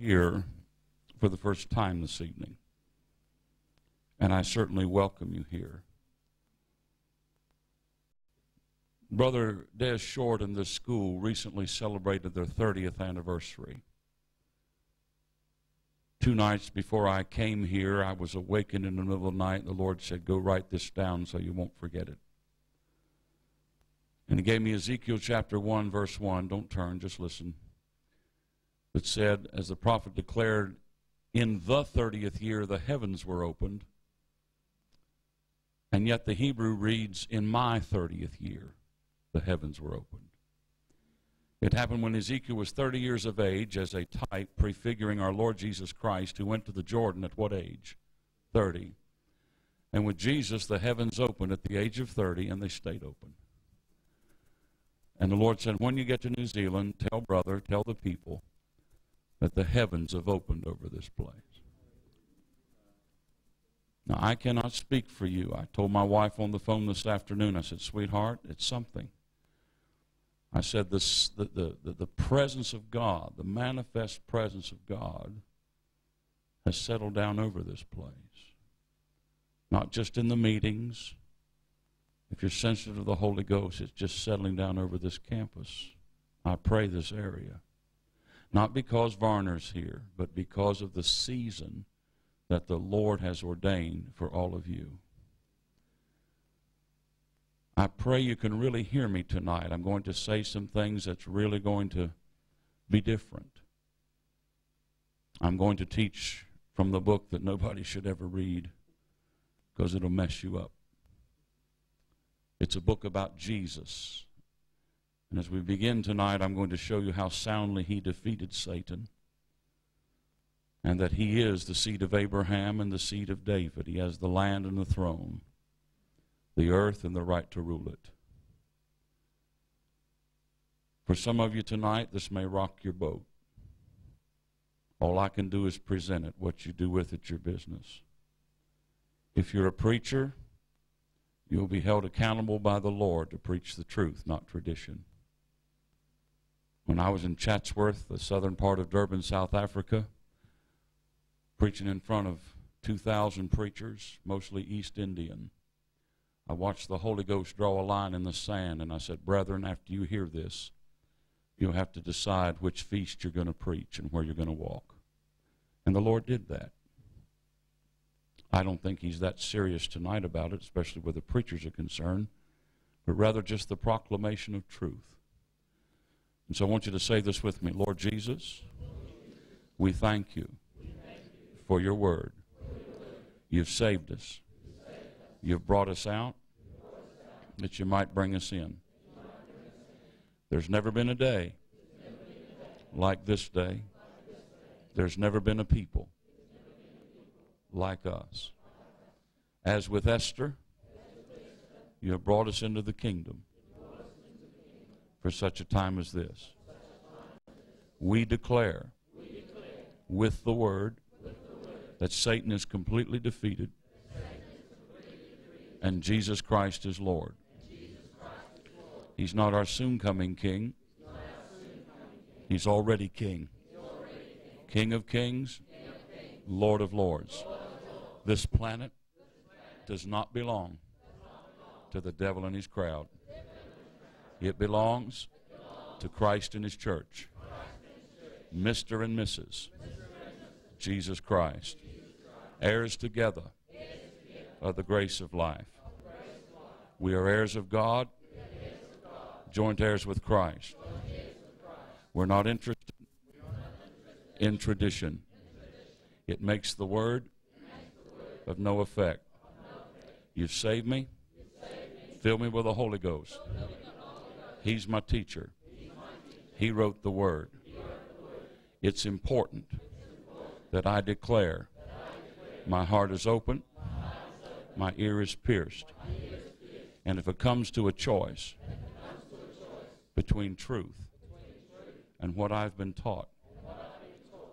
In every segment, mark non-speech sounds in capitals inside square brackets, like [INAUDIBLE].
here for the first time this evening. And I certainly welcome you here. Brother Des Short and this school recently celebrated their 30th anniversary. Two nights before I came here, I was awakened in the middle of the night. The Lord said, Go write this down so you won't forget it. And He gave me Ezekiel chapter 1, verse 1. Don't turn, just listen. It said, As the prophet declared, in the 30th year the heavens were opened. And yet the Hebrew reads, In my 30th year the heavens were opened. It happened when Ezekiel was 30 years of age as a type prefiguring our Lord Jesus Christ, who went to the Jordan at what age? 30. And with Jesus, the heavens opened at the age of 30, and they stayed open. And the Lord said, When you get to New Zealand, tell brother, tell the people that the heavens have opened over this place. Now, I cannot speak for you. I told my wife on the phone this afternoon, I said, Sweetheart, it's something. I said this, the, the, the, the presence of God, the manifest presence of God, has settled down over this place. Not just in the meetings. If you're sensitive to the Holy Ghost, it's just settling down over this campus. I pray this area. Not because Varner's here, but because of the season that the Lord has ordained for all of you. I pray you can really hear me tonight. I'm going to say some things that's really going to be different. I'm going to teach from the book that nobody should ever read because it'll mess you up. It's a book about Jesus. And as we begin tonight, I'm going to show you how soundly he defeated Satan and that he is the seed of Abraham and the seed of David. He has the land and the throne the earth and the right to rule it. For some of you tonight, this may rock your boat. All I can do is present it. What you do with it, your business. If you're a preacher, you'll be held accountable by the Lord to preach the truth, not tradition. When I was in Chatsworth, the southern part of Durban, South Africa, preaching in front of 2,000 preachers, mostly East Indian, I watched the Holy Ghost draw a line in the sand, and I said, Brethren, after you hear this, you'll have to decide which feast you're going to preach and where you're going to walk. And the Lord did that. I don't think He's that serious tonight about it, especially where the preachers are concerned, but rather just the proclamation of truth. And so I want you to say this with me Lord Jesus, we thank you for your word. You've saved us. You've brought us out that you might bring us in. There's never been a day like this day. There's never been a people like us. As with Esther, you have brought us into the kingdom for such a time as this. We declare with the word that Satan is completely defeated and Jesus Christ is Lord. He's not our soon coming king. He's already king. King of kings, Lord of lords. This planet does not belong to the devil and his crowd. It belongs to Christ and his church. Mr. and Mrs. Jesus Christ. Heirs together of the grace of life. We are heirs of God joint heirs with Christ. We're not interested in tradition. It makes the word of no effect. You've saved me. Fill me with the Holy Ghost. He's my teacher. He wrote the word. It's important that I declare my heart is open, my ear is pierced. And if it comes to a choice, between truth and what I've been taught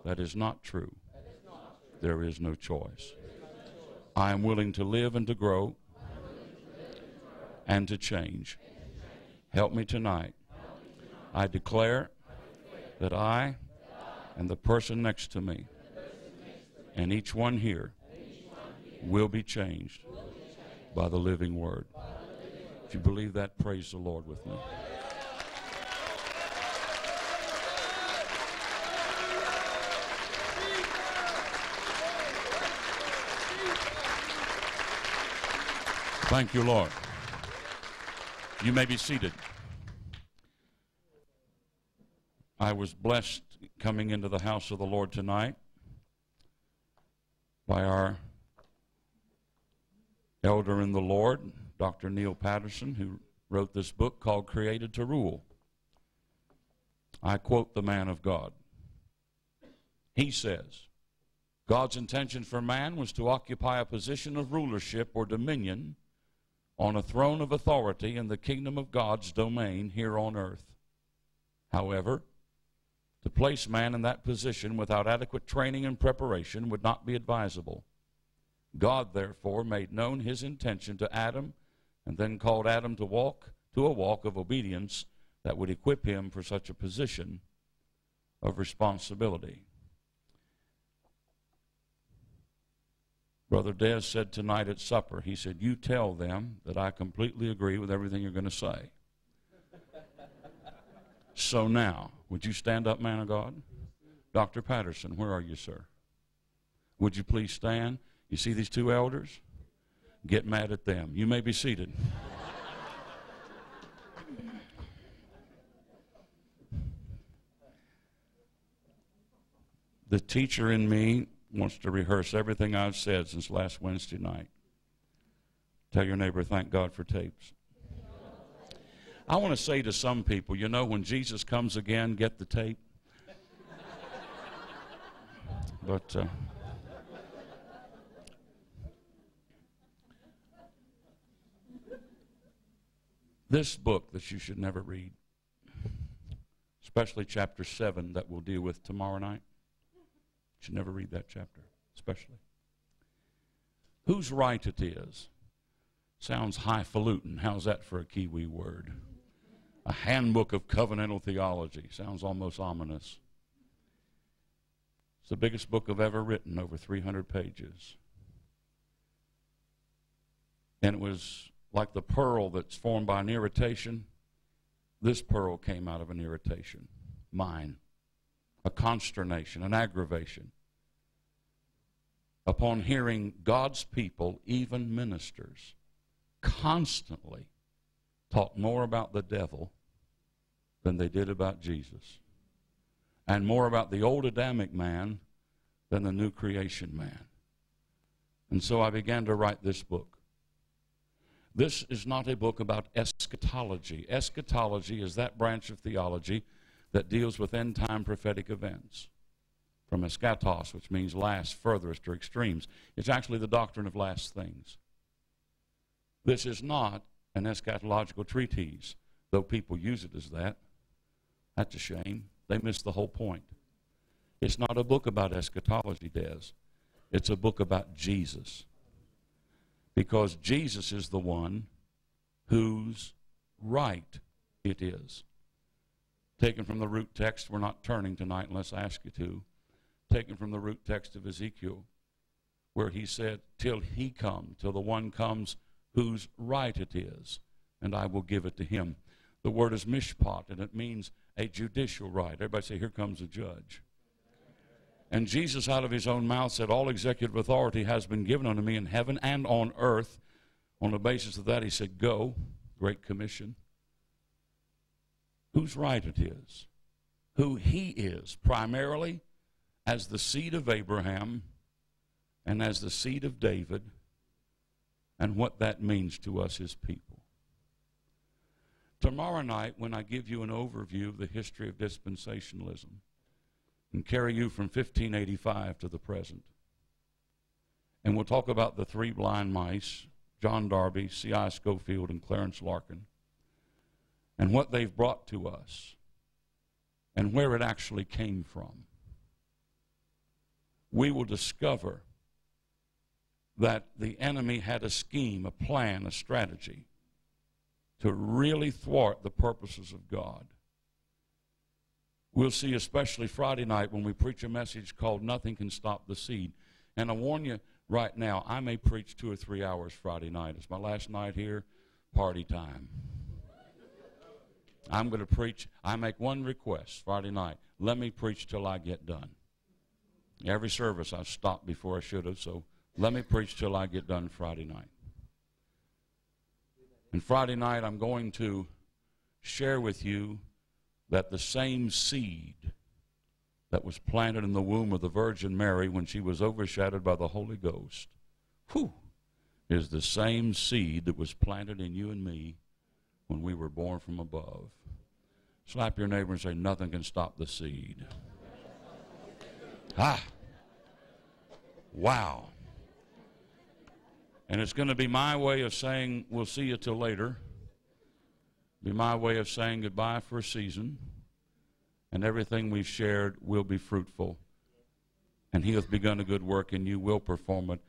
that is not true, there is no choice. I am willing to live and to grow and to change. Help me tonight. I declare that I and the person next to me and each one here will be changed by the living word. If you believe that, praise the Lord with me. Thank you, Lord. You may be seated. I was blessed coming into the house of the Lord tonight by our elder in the Lord, Dr. Neil Patterson, who wrote this book called Created to Rule. I quote the man of God. He says, God's intention for man was to occupy a position of rulership or dominion on a throne of authority in the kingdom of God's domain here on earth. However, to place man in that position without adequate training and preparation would not be advisable. God, therefore, made known his intention to Adam and then called Adam to walk to a walk of obedience that would equip him for such a position of responsibility. Brother Des said tonight at supper, he said, You tell them that I completely agree with everything you're going to say. [LAUGHS] so now, would you stand up, man of God? Dr. Patterson, where are you, sir? Would you please stand? You see these two elders? Get mad at them. You may be seated. the teacher in me wants to rehearse everything I've said since last Wednesday night. Tell your neighbor, thank God for tapes. I want to say to some people, you know, when Jesus comes again, get the tape. But uh, this book that you should never read, especially chapter 7 that we'll deal with tomorrow night. You should never read that chapter, especially. Whose right it is sounds highfalutin. How's that for a Kiwi word? A handbook of covenantal theology sounds almost ominous. It's the biggest book I've ever written, over 300 pages. And it was like the pearl that's formed by an irritation. This pearl came out of an irritation, mine a consternation, an aggravation upon hearing God's people, even ministers, constantly talk more about the devil than they did about Jesus, and more about the old Adamic man than the new creation man. And so I began to write this book. This is not a book about eschatology. Eschatology is that branch of theology that deals with end time prophetic events. From eschatos, which means last, furthest, or extremes. It's actually the doctrine of last things. This is not an eschatological treatise, though people use it as that. That's a shame. They miss the whole point. It's not a book about eschatology, Des. It's a book about Jesus. Because Jesus is the one whose right it is taken from the root text. We're not turning tonight unless I ask you to. Taken from the root text of Ezekiel, where he said, Till he come, till the one comes whose right it is, and I will give it to him. The word is mishpat, and it means a judicial right. Everybody say, Here comes a judge. And Jesus, out of his own mouth, said, All executive authority has been given unto me in heaven and on earth. On the basis of that, he said, Go, Great Commission whose right it is, who he is, primarily as the seed of Abraham and as the seed of David, and what that means to us, his people. Tomorrow night, when I give you an overview of the history of dispensationalism and carry you from 1585 to the present, and we'll talk about the three blind mice John Darby, C.I. Scofield, and Clarence Larkin and what they've brought to us and where it actually came from, we will discover that the enemy had a scheme, a plan, a strategy to really thwart the purposes of God. We'll see, especially Friday night, when we preach a message called Nothing Can Stop the Seed. And I warn you right now, I may preach two or three hours Friday night. It's my last night here, party time. I'm going to preach. I make one request Friday night. Let me preach till I get done. Every service I've stopped before I should have, so let me preach till I get done Friday night. And Friday night, I'm going to share with you that the same seed that was planted in the womb of the Virgin Mary when she was overshadowed by the Holy Ghost, whew, is the same seed that was planted in you and me when we were born from above. Slap your neighbor and say, Nothing can stop the seed. [LAUGHS] ah! Wow. And it's going to be my way of saying, We'll see you till later. Be my way of saying goodbye for a season. And everything we've shared will be fruitful. And he hath begun a good work, and you will perform it.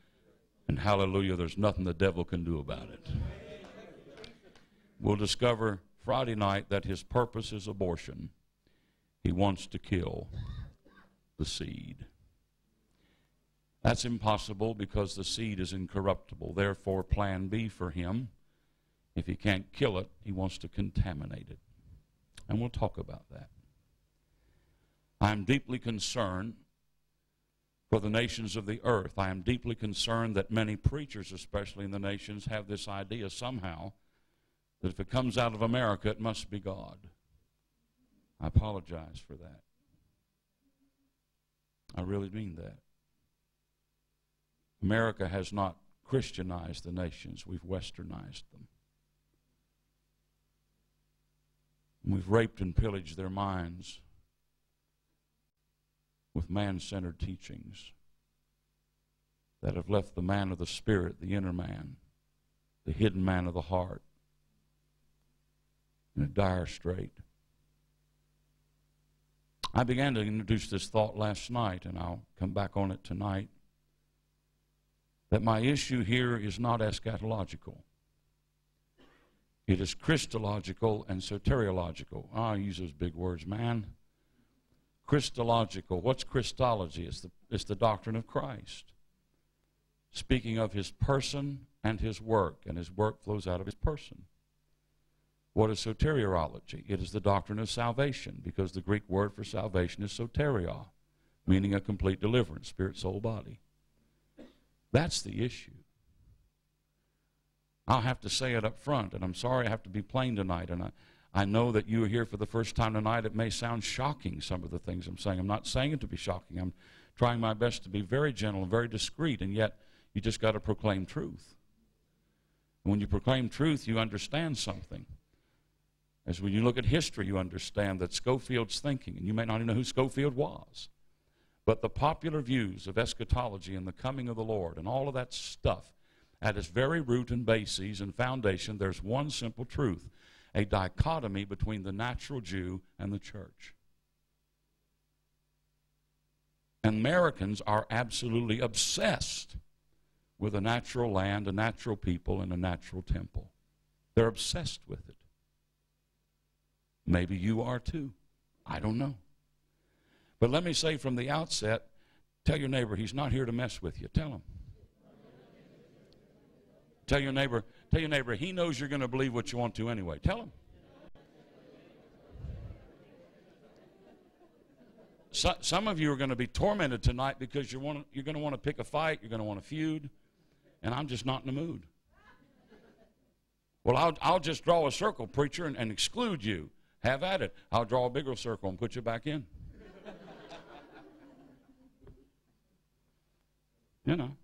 And hallelujah, there's nothing the devil can do about it. We'll discover Friday night that his purpose is abortion. He wants to kill the seed. That's impossible because the seed is incorruptible. Therefore, plan B for him, if he can't kill it, he wants to contaminate it. And we'll talk about that. I'm deeply concerned for the nations of the earth. I am deeply concerned that many preachers, especially in the nations, have this idea somehow that if it comes out of America, it must be God. I apologize for that. I really mean that. America has not Christianized the nations, we've westernized them. we've raped and pillaged their minds with man centered teachings that have left the man of the spirit, the inner man, the hidden man of the heart, in a dire strait. I began to introduce this thought last night, and I'll come back on it tonight. That my issue here is not eschatological. It is Christological and soteriological. Oh, I use those big words, man. Christological. What's Christology? It's the, it's the doctrine of Christ. Speaking of his person and his work, and his work flows out of his person. What is soteriology? It is the doctrine of salvation, because the Greek word for salvation is soteria, meaning a complete deliverance, spirit, soul, body. That's the issue. I'll have to say it up front, and I'm sorry I have to be plain tonight. And I, I know that you are here for the first time tonight. It may sound shocking, some of the things I'm saying. I'm not saying it to be shocking. I'm trying my best to be very gentle and very discreet, and yet you just got to proclaim truth. And when you proclaim truth, you understand something. As when you look at history, you understand that Scofield's thinking, and you may not even know who Scofield was. But the popular views of eschatology and the coming of the Lord and all of that stuff, at its very root and bases and foundation, there's one simple truth a dichotomy between the natural Jew and the church. Americans are absolutely obsessed with a natural land, a natural people, and a natural temple. They're obsessed with it. Maybe you are too. I don't know. But let me say from the outset tell your neighbor he's not here to mess with you. Tell him. Tell your neighbor, tell your neighbor he knows you're going to believe what you want to anyway. Tell him. So, some of you are going to be tormented tonight because you're, want, you're going to want to pick a fight, you're going to want to feud, and I'm just not in the mood. Well, I'll, I'll just draw a circle, preacher, and, and exclude you. Have at it. I'll draw a bigger circle and put you back in. You know.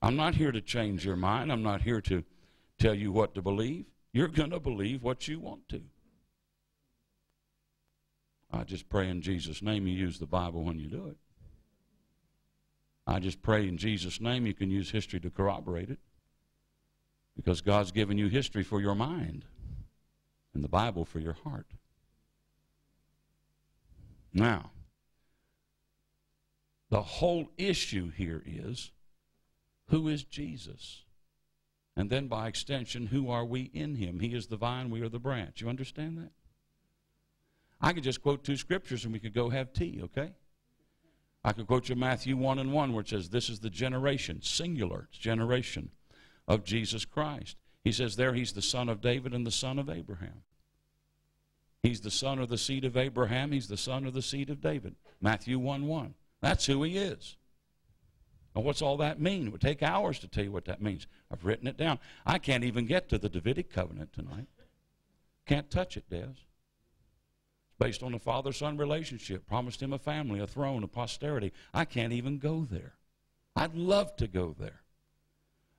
I'm not here to change your mind. I'm not here to tell you what to believe. You're going to believe what you want to. I just pray in Jesus' name you use the Bible when you do it. I just pray in Jesus' name you can use history to corroborate it. Because God's given you history for your mind and the Bible for your heart. Now, the whole issue here is who is Jesus? And then by extension, who are we in him? He is the vine, we are the branch. You understand that? I could just quote two scriptures and we could go have tea, okay? I could quote you Matthew 1 and 1, where it says, This is the generation, singular generation of Jesus Christ. He says there he's the son of David and the son of Abraham. He's the son of the seed of Abraham. He's the son of the seed of David. Matthew 1 1. That's who he is. Now, what's all that mean? It would take hours to tell you what that means. I've written it down. I can't even get to the Davidic covenant tonight. Can't touch it, Des. It's based on the father son relationship. Promised him a family, a throne, a posterity. I can't even go there. I'd love to go there.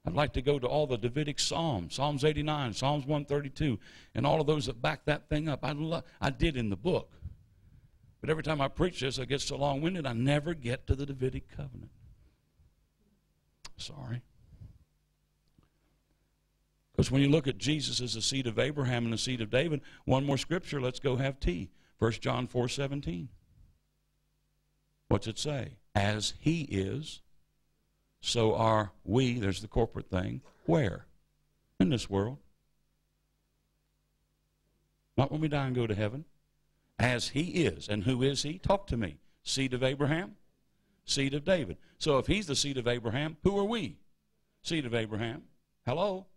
I'd like to go to all the Davidic Psalms, Psalms 89, Psalms 132, and all of those that back that thing up. I, lo- I did in the book. But every time I preach this, I get so long winded, I never get to the Davidic covenant. Sorry. Because when you look at Jesus as the seed of Abraham and the seed of David, one more scripture, let's go have tea. 1 John 4 17. What's it say? As he is, so are we, there's the corporate thing, where? In this world. Not when we die and go to heaven. As he is. And who is he? Talk to me. Seed of Abraham, seed of David. So if he's the seed of Abraham, who are we? Seed of Abraham. Hello?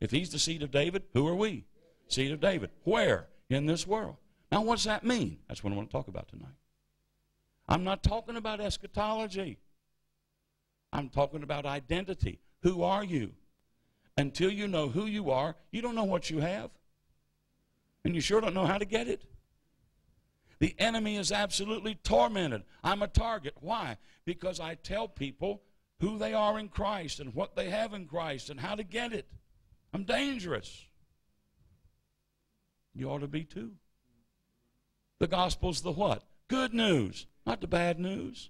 If he's the seed of David, who are we? Seed of David. Where? In this world. Now, what's that mean? That's what I want to talk about tonight. I'm not talking about eschatology. I'm talking about identity. Who are you? Until you know who you are, you don't know what you have. And you sure don't know how to get it. The enemy is absolutely tormented. I'm a target. Why? Because I tell people who they are in Christ and what they have in Christ and how to get it. I'm dangerous. You ought to be too. The gospel's the what? Good news, not the bad news.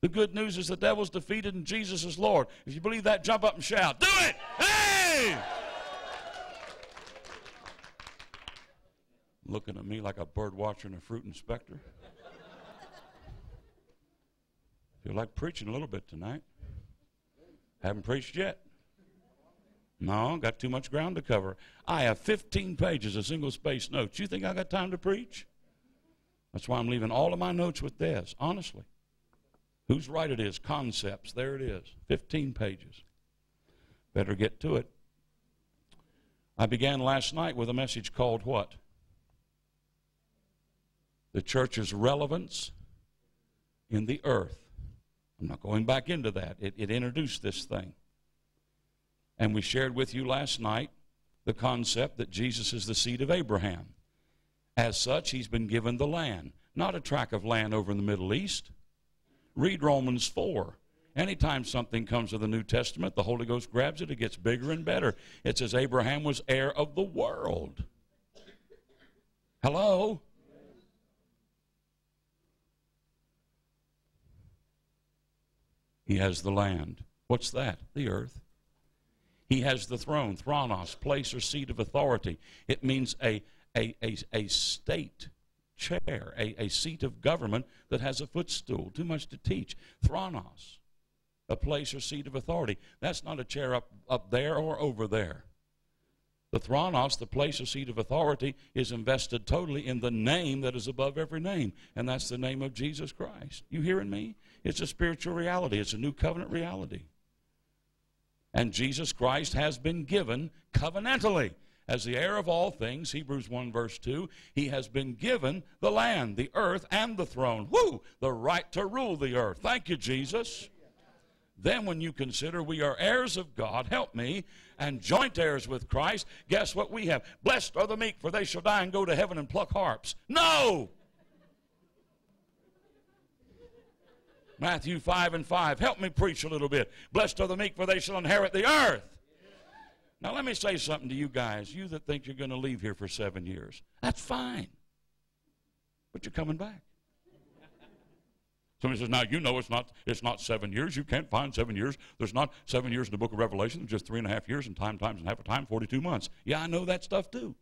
The good news is the devil's defeated and Jesus is Lord. If you believe that, jump up and shout. Do it! Hey! Looking at me like a bird watcher and a fruit inspector. Feel like preaching a little bit tonight. Haven't preached yet. No, got too much ground to cover. I have 15 pages of single space notes. You think I got time to preach? That's why I'm leaving all of my notes with this, honestly. Whose right it is? Concepts. There it is. 15 pages. Better get to it. I began last night with a message called what? The church's relevance in the earth. I'm not going back into that. It, it introduced this thing. And we shared with you last night the concept that Jesus is the seed of Abraham. As such, he's been given the land, not a tract of land over in the Middle East Read Romans 4. Anytime something comes to the New Testament, the Holy Ghost grabs it, it gets bigger and better. It says Abraham was heir of the world. Hello? He has the land. What's that? The earth. He has the throne, thronos, place or seat of authority. It means a, a, a, a state chair, a, a seat of government that has a footstool. Too much to teach. Thronos, a place or seat of authority. That's not a chair up, up there or over there. The thronos, the place or seat of authority, is invested totally in the name that is above every name, and that's the name of Jesus Christ. You hearing me? It's a spiritual reality, it's a new covenant reality. And Jesus Christ has been given covenantally as the heir of all things, Hebrews 1 verse 2, he has been given the land, the earth, and the throne. Woo! The right to rule the earth. Thank you, Jesus. Then, when you consider we are heirs of God, help me, and joint heirs with Christ, guess what we have? Blessed are the meek, for they shall die and go to heaven and pluck harps. No! Matthew 5 and 5. Help me preach a little bit. Blessed are the meek, for they shall inherit the earth. Now, let me say something to you guys, you that think you're going to leave here for seven years. That's fine. But you're coming back. Somebody says, now you know it's not, it's not seven years. You can't find seven years. There's not seven years in the book of Revelation. There's just three and a half years and time times and half a time, 42 months. Yeah, I know that stuff too.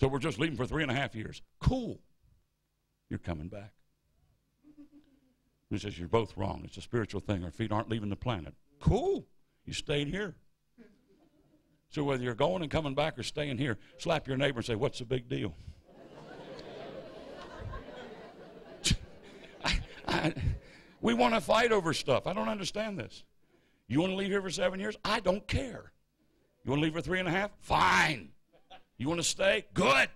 So we're just leaving for three and a half years. Cool. You're coming back. He says, You're both wrong. It's a spiritual thing. Our feet aren't leaving the planet. Cool. You stayed here. So whether you're going and coming back or staying here, slap your neighbor and say, What's the big deal? [LAUGHS] I, I, we want to fight over stuff. I don't understand this. You want to leave here for seven years? I don't care. You want to leave for three and a half? Fine. You want to stay? Good.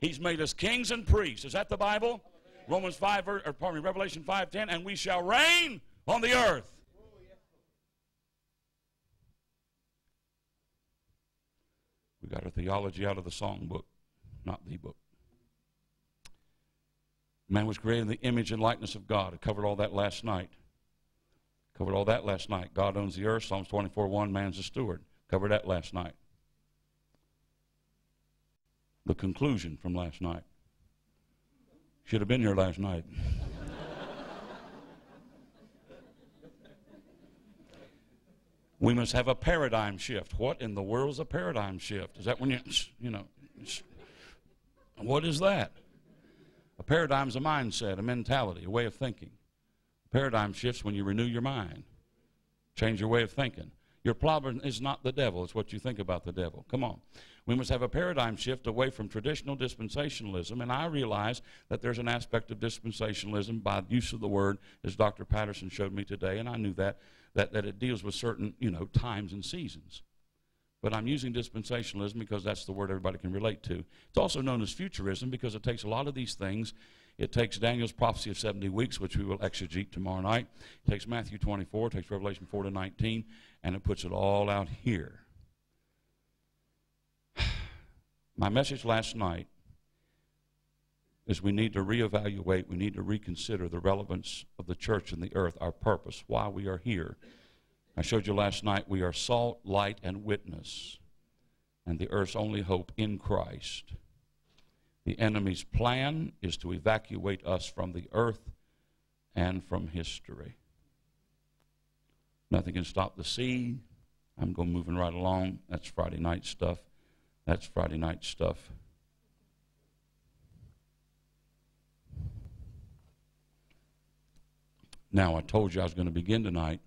He's made us kings and priests. Is that the Bible? Romans 5, or pardon me, Revelation 5.10, and we shall reign on the earth. We got our theology out of the songbook, not the book. Man was created in the image and likeness of God. I covered all that last night. Covered all that last night. God owns the earth. Psalms 24 1, man's a steward. Covered that last night. The conclusion from last night. Should have been here last night. we must have a paradigm shift. What in the world is a paradigm shift? Is that when you, you know, what is that? A paradigm is a mindset, a mentality, a way of thinking. Paradigm shifts when you renew your mind, change your way of thinking. Your problem is not the devil, it's what you think about the devil. Come on. We must have a paradigm shift away from traditional dispensationalism, and I realize that there's an aspect of dispensationalism by use of the word, as Dr. Patterson showed me today, and I knew that, that, that it deals with certain, you know, times and seasons. But I'm using dispensationalism because that's the word everybody can relate to. It's also known as futurism because it takes a lot of these things. It takes Daniel's prophecy of 70 weeks, which we will exegete tomorrow night. It takes Matthew 24, it takes Revelation 4 to 19, and it puts it all out here. My message last night is we need to reevaluate, we need to reconsider the relevance of the church and the earth, our purpose, why we are here. I showed you last night we are salt, light, and witness, and the earth's only hope in Christ. The enemy's plan is to evacuate us from the earth and from history. Nothing can stop the sea. I'm going moving right along. That's Friday night stuff. That's Friday night stuff. Now, I told you I was going to begin tonight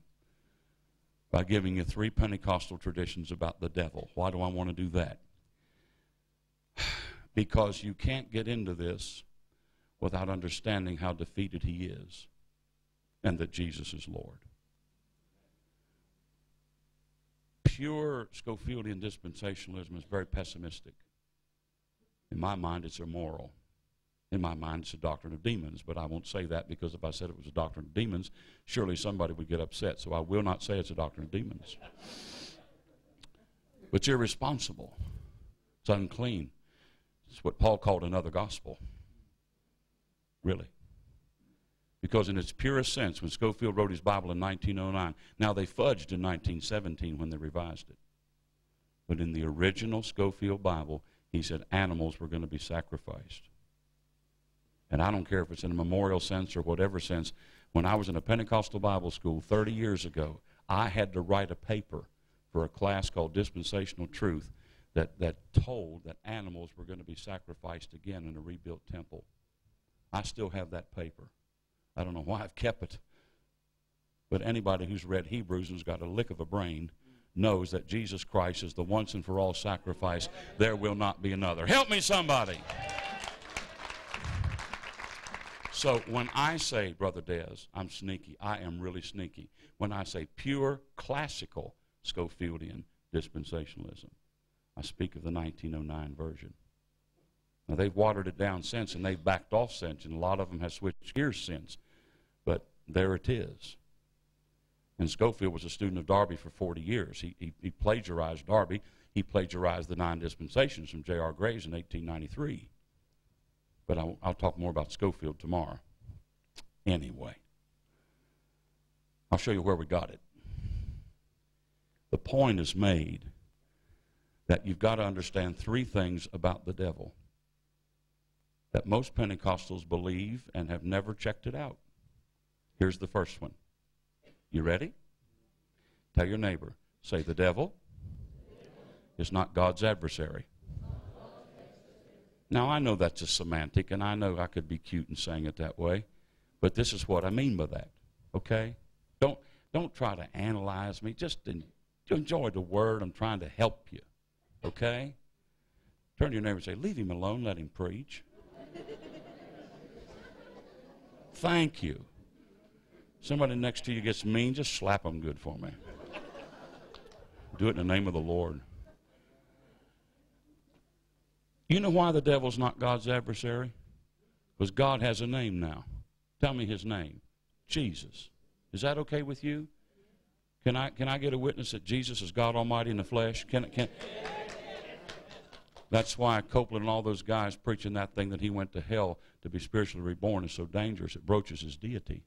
by giving you three Pentecostal traditions about the devil. Why do I want to do that? [SIGHS] because you can't get into this without understanding how defeated he is and that Jesus is Lord. Pure Scofieldian dispensationalism is very pessimistic. In my mind, it's immoral. In my mind, it's a doctrine of demons, but I won't say that because if I said it was a doctrine of demons, surely somebody would get upset. So I will not say it's a doctrine of demons. But it's irresponsible. It's unclean. It's what Paul called another gospel. Really. Because in its purest sense, when Scofield wrote his Bible in 1909, now they fudged in 1917 when they revised it. But in the original Scofield Bible, he said animals were going to be sacrificed. And I don't care if it's in a memorial sense or whatever sense. When I was in a Pentecostal Bible school 30 years ago, I had to write a paper for a class called Dispensational Truth that, that told that animals were going to be sacrificed again in a rebuilt temple. I still have that paper. I don't know why I've kept it. But anybody who's read Hebrews and's got a lick of a brain knows that Jesus Christ is the once and for all sacrifice. There will not be another. Help me, somebody. So when I say, Brother Des, I'm sneaky, I am really sneaky. When I say pure classical Scofieldian dispensationalism, I speak of the 1909 version. Now they've watered it down since and they've backed off since, and a lot of them have switched gears since. But there it is. And Scofield was a student of Darby for 40 years. He, he, he plagiarized Darby. He plagiarized the nine dispensations from J.R. Graves in 1893. But I'll, I'll talk more about Scofield tomorrow. Anyway, I'll show you where we got it. The point is made that you've got to understand three things about the devil that most Pentecostals believe and have never checked it out. Here's the first one. You ready? Tell your neighbor, say, the devil is not God's adversary. Now, I know that's a semantic, and I know I could be cute in saying it that way, but this is what I mean by that, okay? Don't, don't try to analyze me. Just enjoy the word. I'm trying to help you, okay? Turn to your neighbor and say, Leave him alone, let him preach. Thank you. Somebody next to you gets mean, just slap them good for me. Do it in the name of the Lord. You know why the devil's not God's adversary? Because God has a name now. Tell me his name Jesus. Is that okay with you? Can I, can I get a witness that Jesus is God Almighty in the flesh? Can, can, that's why Copeland and all those guys preaching that thing that he went to hell to be spiritually reborn is so dangerous. It broaches his deity.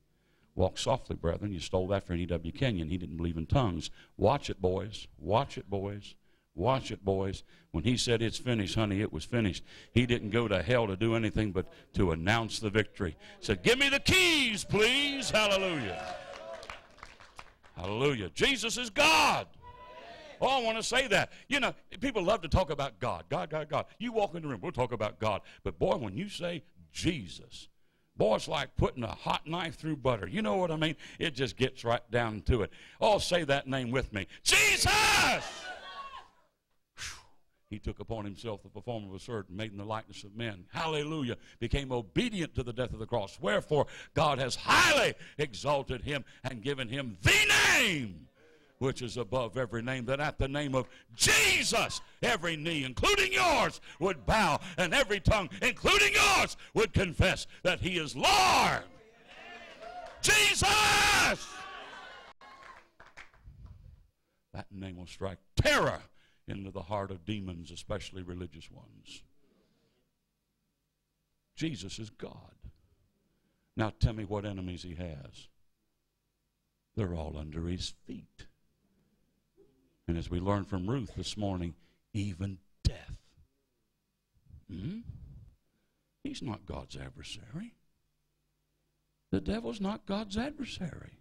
Walk softly, brethren. You stole that from E.W. Kenyon. He didn't believe in tongues. Watch it, boys. Watch it, boys. Watch it, boys. When he said it's finished, honey, it was finished. He didn't go to hell to do anything but to announce the victory. He said, Give me the keys, please. Hallelujah. Hallelujah. Jesus is God. Oh, I want to say that. You know, people love to talk about God. God, God, God. You walk in the room, we'll talk about God. But boy, when you say Jesus, boy, it's like putting a hot knife through butter. You know what I mean? It just gets right down to it. Oh, say that name with me Jesus! He took upon himself the form of a servant, made in the likeness of men. Hallelujah. Became obedient to the death of the cross. Wherefore, God has highly exalted him and given him the name which is above every name, that at the name of Jesus, every knee, including yours, would bow, and every tongue, including yours, would confess that he is Lord. Jesus! That name will strike terror into the heart of demons, especially religious ones. Jesus is God. Now tell me what enemies he has. They're all under his feet. And as we learned from Ruth this morning, even death. Hmm? He's not God's adversary. The devil's not God's adversary.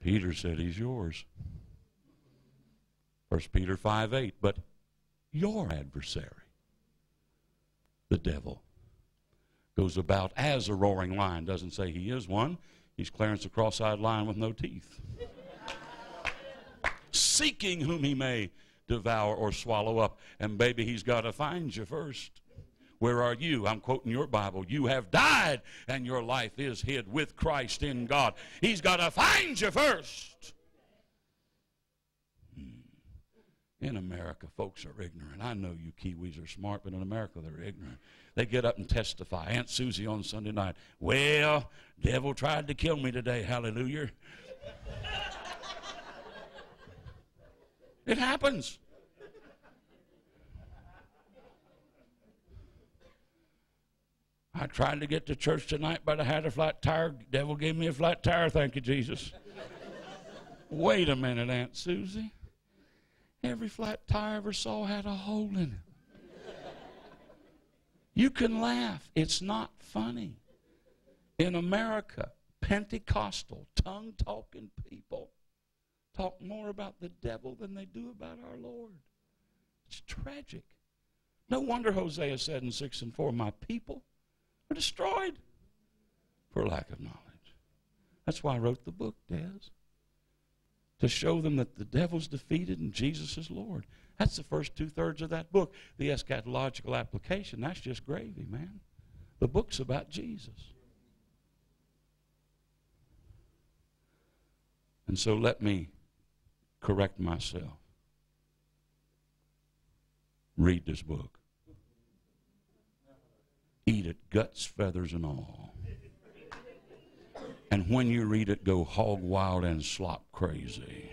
Peter said he's yours. 1 Peter 5 8. But your adversary, the devil, goes about as a roaring lion. Doesn't say he is one. He's Clarence the cross eyed lion with no teeth seeking whom he may devour or swallow up. And baby, he's got to find you first. Where are you? I'm quoting your Bible. You have died, and your life is hid with Christ in God. He's got to find you first. Hmm. In America, folks are ignorant. I know you Kiwis are smart, but in America, they're ignorant. They get up and testify. Aunt Susie on Sunday night, well, devil tried to kill me today. Hallelujah. [LAUGHS] It happens. I tried to get to church tonight, but I had a flat tire. Devil gave me a flat tire. Thank you, Jesus. Wait a minute, Aunt Susie. Every flat tire I ever saw had a hole in it. You can laugh. It's not funny. In America, Pentecostal, tongue talking people talk more about the devil than they do about our Lord. It's tragic. No wonder Hosea said in 6 and 4, My people are destroyed for lack of knowledge. That's why I wrote the book, Des. To show them that the devil's defeated and Jesus is Lord. That's the first two thirds of that book. The eschatological application, that's just gravy, man. The book's about Jesus. And so let me correct myself. Read this book. Eat it, guts, feathers, and all. And when you read it, go hog wild and slop crazy.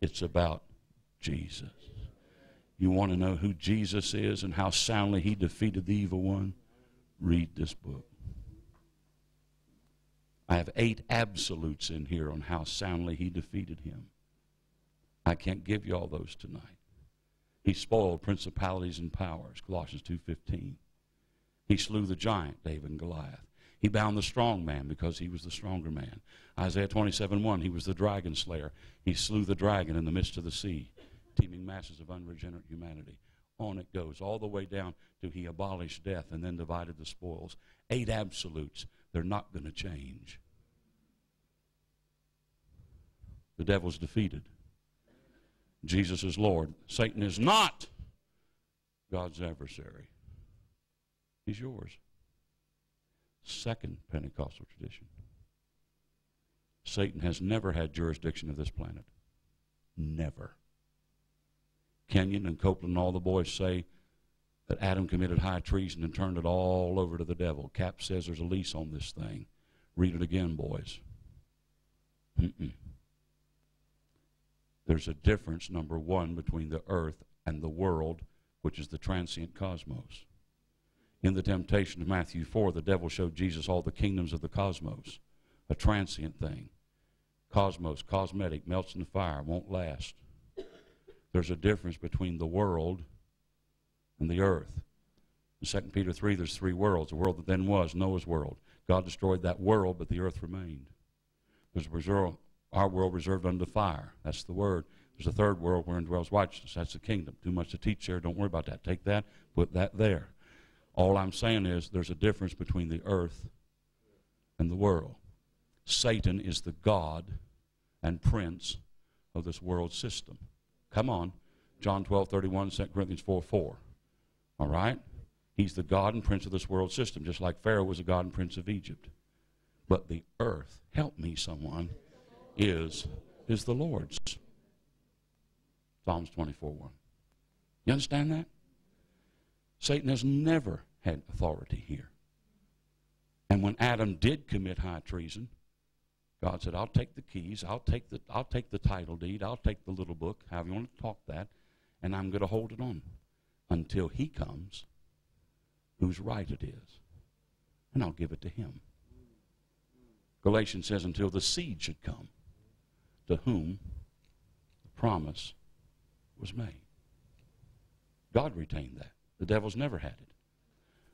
It's about Jesus. You want to know who Jesus is and how soundly he defeated the evil one? Read this book. I have eight absolutes in here on how soundly he defeated him. I can't give you all those tonight. He spoiled principalities and powers, Colossians 2.15. He slew the giant, David and Goliath. He bound the strong man because he was the stronger man. Isaiah 27.1, he was the dragon slayer. He slew the dragon in the midst of the sea, teeming masses of unregenerate humanity. On it goes, all the way down to he abolished death and then divided the spoils. Eight absolutes they're not going to change. The devil's defeated. Jesus is Lord. Satan is not God's adversary. He's yours. second Pentecostal tradition. Satan has never had jurisdiction of this planet. Never. Kenyon and Copeland and all the boys say that Adam committed high treason and turned it all over to the devil. Cap says there's a lease on this thing. Read it again, boys. Mm-mm. There's a difference, number one, between the earth and the world, which is the transient cosmos. In the temptation of Matthew 4, the devil showed Jesus all the kingdoms of the cosmos, a transient thing. Cosmos, cosmetic, melts in the fire, won't last. There's a difference between the world and the earth. In 2 Peter 3, there's three worlds. The world that then was, Noah's world. God destroyed that world, but the earth remained. There's a our world reserved unto fire. That's the word. There's a third world wherein dwells righteousness. That's the kingdom. Too much to teach there. Don't worry about that. Take that, put that there. All I'm saying is there's a difference between the earth and the world. Satan is the God and prince of this world system. Come on. John 12, 31, 2 Corinthians 4, 4. All right? He's the God and prince of this world system, just like Pharaoh was the God and prince of Egypt. But the earth, help me, someone, is, is the Lord's. Psalms 24, 1. You understand that? Satan has never had authority here. And when Adam did commit high treason, God said, I'll take the keys, I'll take the, I'll take the title deed, I'll take the little book, however you want to talk that, and I'm going to hold it on until he comes, whose right it is. And I'll give it to him. Galatians says, until the seed should come, to whom the promise was made. God retained that. The devil's never had it.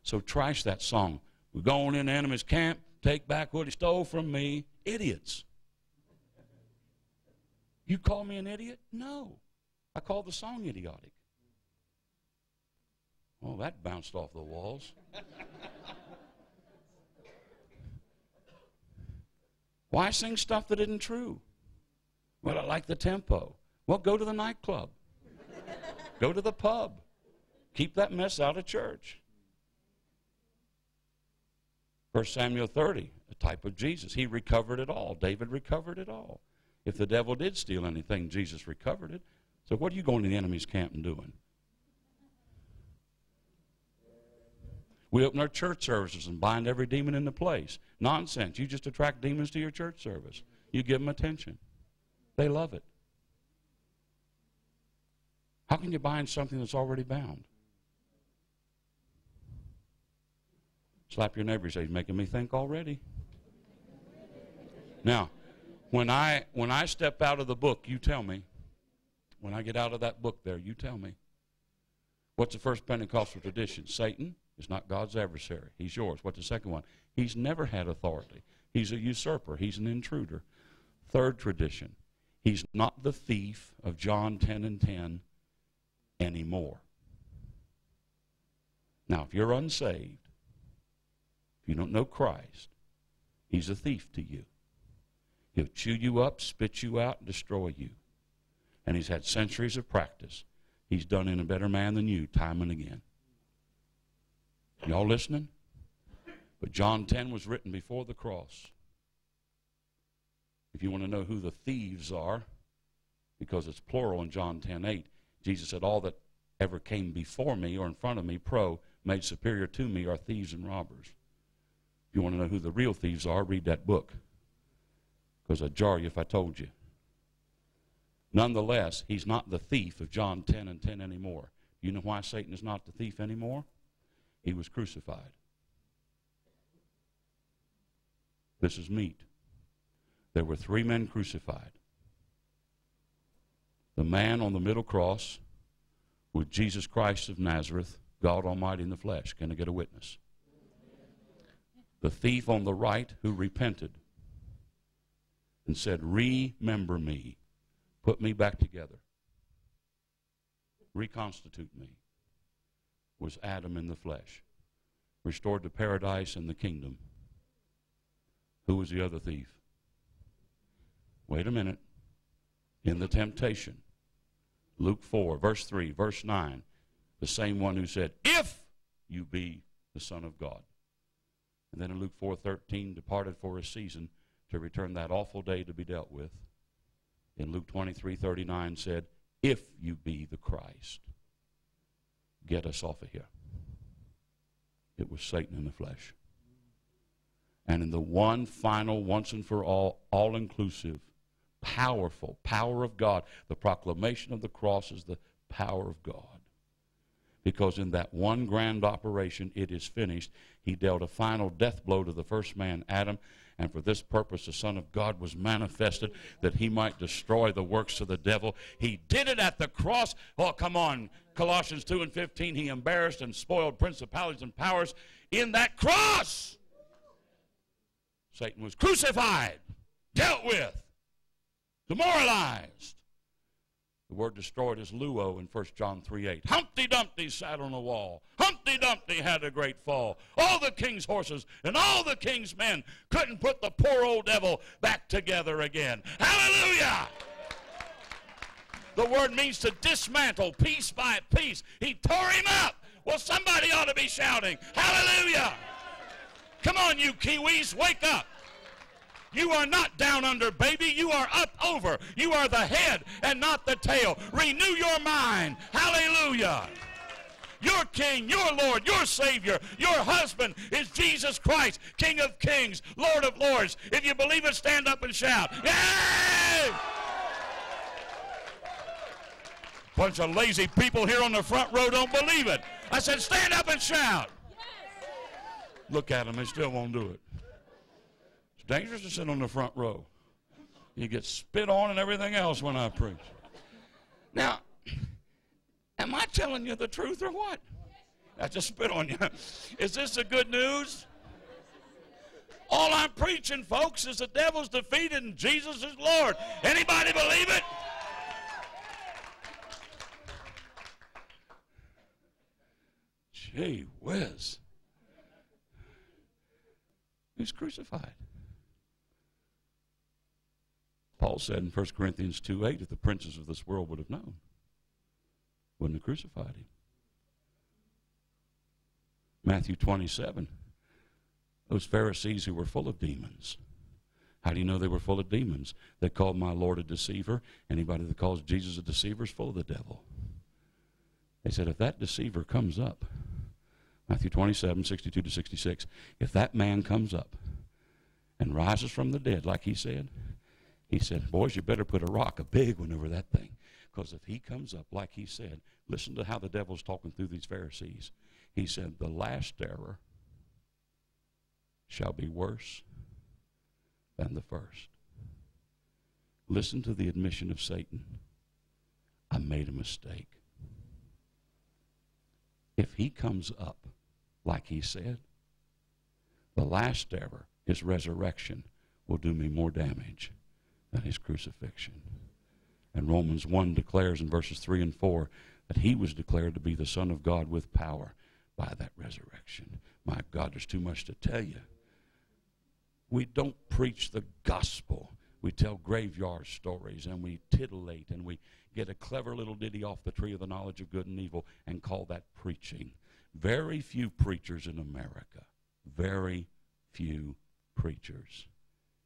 So trash that song. We're going in the enemy's camp, take back what he stole from me. Idiots. You call me an idiot? No. I call the song idiotic. Oh, that bounced off the walls. Why sing stuff that isn't true? Well, I like the tempo. Well, go to the nightclub. go to the pub. Keep that mess out of church. 1 Samuel 30, a type of Jesus. He recovered it all. David recovered it all. If the devil did steal anything, Jesus recovered it. So what are you going to the enemy's camp and doing? We open our church services and bind every demon in the place. Nonsense. You just attract demons to your church service. You give them attention. They love it. How can you bind something that's already bound? Slap your neighbor and say, He's making me think already. Now, when I when I step out of the book, you tell me. When I get out of that book there, you tell me. What's the first Pentecostal tradition? Satan is not God's adversary. He's yours. What's the second one? He's never had authority. He's a usurper. He's an intruder. Third tradition. He's not the thief of John 10 and 10 anymore. Now, if you're unsaved, if you don't know Christ, he's a thief to you. He'll chew you up, spit you out, and destroy you. And he's had centuries of practice. He's done in a better man than you time and again. Y'all listening? But John 10 was written before the cross. If you want to know who the thieves are, because it's plural in John 10 8, Jesus said, All that ever came before me or in front of me, pro, made superior to me, are thieves and robbers. If you want to know who the real thieves are, read that book. Because I'd jar you if I told you. Nonetheless, he's not the thief of John 10 and 10 anymore. You know why Satan is not the thief anymore? He was crucified. This is meat. There were three men crucified. The man on the middle cross with Jesus Christ of Nazareth, God Almighty in the flesh. Can I get a witness? the thief on the right who repented and said, Remember me, put me back together, reconstitute me, was Adam in the flesh, restored to paradise and the kingdom. Who was the other thief? Wait a minute. In the temptation, Luke 4, verse 3, verse 9, the same one who said, If you be the Son of God. And then in Luke 4:13, departed for a season to return that awful day to be dealt with. In Luke 23:39 said, "If you be the Christ, get us off of here." It was Satan in the flesh. And in the one final, once and for all, all inclusive, powerful power of God, the proclamation of the cross is the power of God. Because in that one grand operation, it is finished. He dealt a final death blow to the first man, Adam, and for this purpose the Son of God was manifested that he might destroy the works of the devil. He did it at the cross. Oh, come on. Colossians 2 and 15, he embarrassed and spoiled principalities and powers in that cross. Satan was crucified, dealt with, demoralized. The word destroyed is luo in 1 John 3 8. Humpty Dumpty sat on a wall. Humpty Dumpty had a great fall. All the king's horses and all the king's men couldn't put the poor old devil back together again. Hallelujah! The word means to dismantle piece by piece. He tore him up. Well, somebody ought to be shouting, Hallelujah! Come on, you Kiwis, wake up. You are not down under, baby. You are up over. You are the head and not the tail. Renew your mind. Hallelujah. Your King, your Lord, your Savior, your husband is Jesus Christ, King of kings, Lord of lords. If you believe it, stand up and shout. Yay! Bunch of lazy people here on the front row don't believe it. I said, stand up and shout. Look at them, they still won't do it It's dangerous to sit on the front row. You get spit on and everything else when I preach. Now, am I telling you the truth or what? I just spit on you. [LAUGHS] Is this the good news? All I'm preaching, folks, is the devil's defeated and Jesus is Lord. Anybody believe it? Gee whiz. He's crucified. Paul said in 1 Corinthians 2 8, if the princes of this world would have known, wouldn't have crucified him. Matthew 27, those Pharisees who were full of demons. How do you know they were full of demons? They called my Lord a deceiver. Anybody that calls Jesus a deceiver is full of the devil. They said, if that deceiver comes up, Matthew 27, 62 to 66, if that man comes up and rises from the dead, like he said, he said, Boys, you better put a rock, a big one, over that thing. Because if he comes up like he said, listen to how the devil's talking through these Pharisees. He said, The last error shall be worse than the first. Listen to the admission of Satan. I made a mistake. If he comes up like he said, the last ever, his resurrection, will do me more damage than his crucifixion. And Romans 1 declares in verses 3 and 4 that he was declared to be the Son of God with power by that resurrection. My God, there's too much to tell you. We don't preach the gospel. We tell graveyard stories and we titillate and we get a clever little ditty off the tree of the knowledge of good and evil and call that preaching. Very few preachers in America. Very few preachers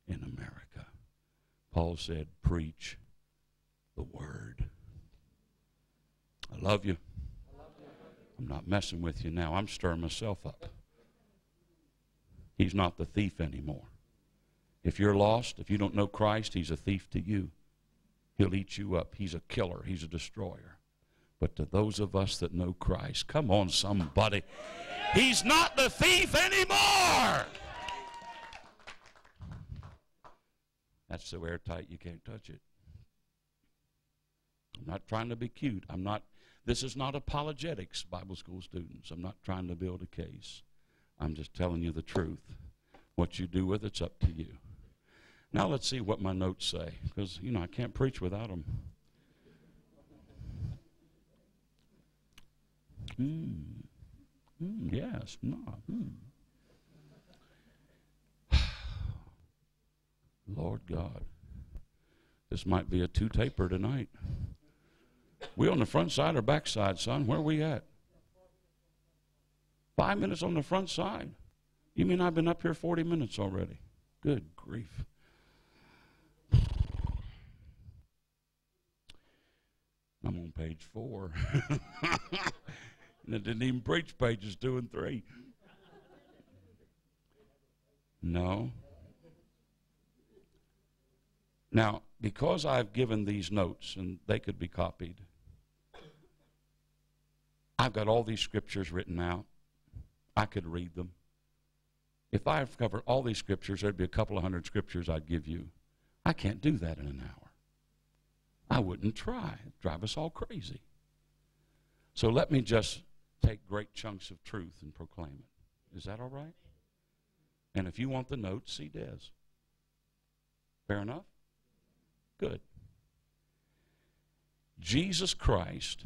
in America. Paul said, Preach the word. I love you. I'm not messing with you now. I'm stirring myself up. He's not the thief anymore. If you're lost, if you don't know Christ, he's a thief to you. He'll eat you up. He's a killer. He's a destroyer. But to those of us that know Christ, come on, somebody. He's not the thief anymore. That's so airtight you can't touch it. I'm not trying to be cute. I'm not, this is not apologetics, Bible school students. I'm not trying to build a case. I'm just telling you the truth. What you do with it's up to you. Now let's see what my notes say, because, you know, I can't preach without them. Mm. Mm, yes, no. Mm. [SIGHS] Lord God. This might be a two taper tonight. We on the front side or back side, son? Where are we at? Five minutes on the front side. You mean I've been up here 40 minutes already? Good grief. [SIGHS] I'm on page four. [LAUGHS] and I didn't even preach pages two and three. No. Now, because I've given these notes and they could be copied, I've got all these scriptures written out. I could read them. If I've covered all these scriptures, there'd be a couple of hundred scriptures I'd give you. I can't do that in an hour. I wouldn't try. It'd drive us all crazy. So let me just take great chunks of truth and proclaim it. Is that all right? And if you want the notes, see Des. Fair enough? Good. Jesus Christ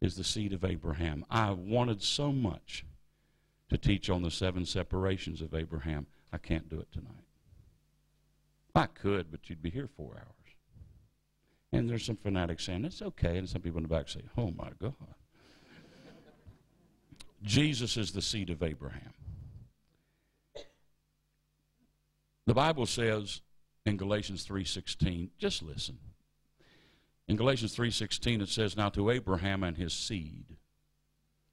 is the seed of Abraham. I wanted so much to teach on the seven separations of Abraham. I can't do it tonight. I could, but you'd be here four hours. And there's some fanatics saying, it's okay. And some people in the back say, oh my God. Jesus is the seed of Abraham. The Bible says in Galatians 3:16, just listen. In Galatians 3:16 it says now to Abraham and his seed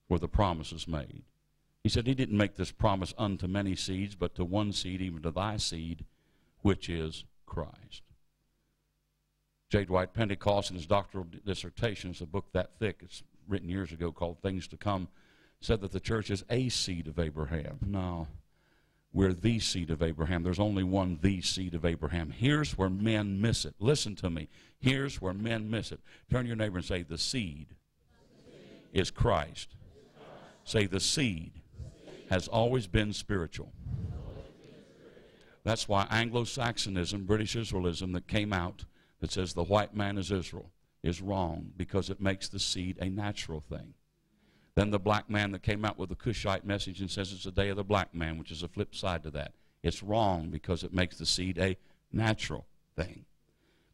were the promises made. He said he didn't make this promise unto many seeds but to one seed even to thy seed which is Christ. J. Dwight Pentecost in his doctoral dissertation, it's a book that thick, it's written years ago called Things to Come, said that the church is a seed of Abraham. No, we're the seed of Abraham. There's only one, the seed of Abraham. Here's where men miss it. Listen to me. Here's where men miss it. Turn your neighbor and say, The seed, is Christ. Say, The seed has always been spiritual. That's why Anglo Saxonism, British Israelism, that came out that says the white man is Israel is wrong because it makes the seed a natural thing. Then the black man that came out with the Cushite message and says it's the day of the black man, which is a flip side to that. It's wrong because it makes the seed a natural thing.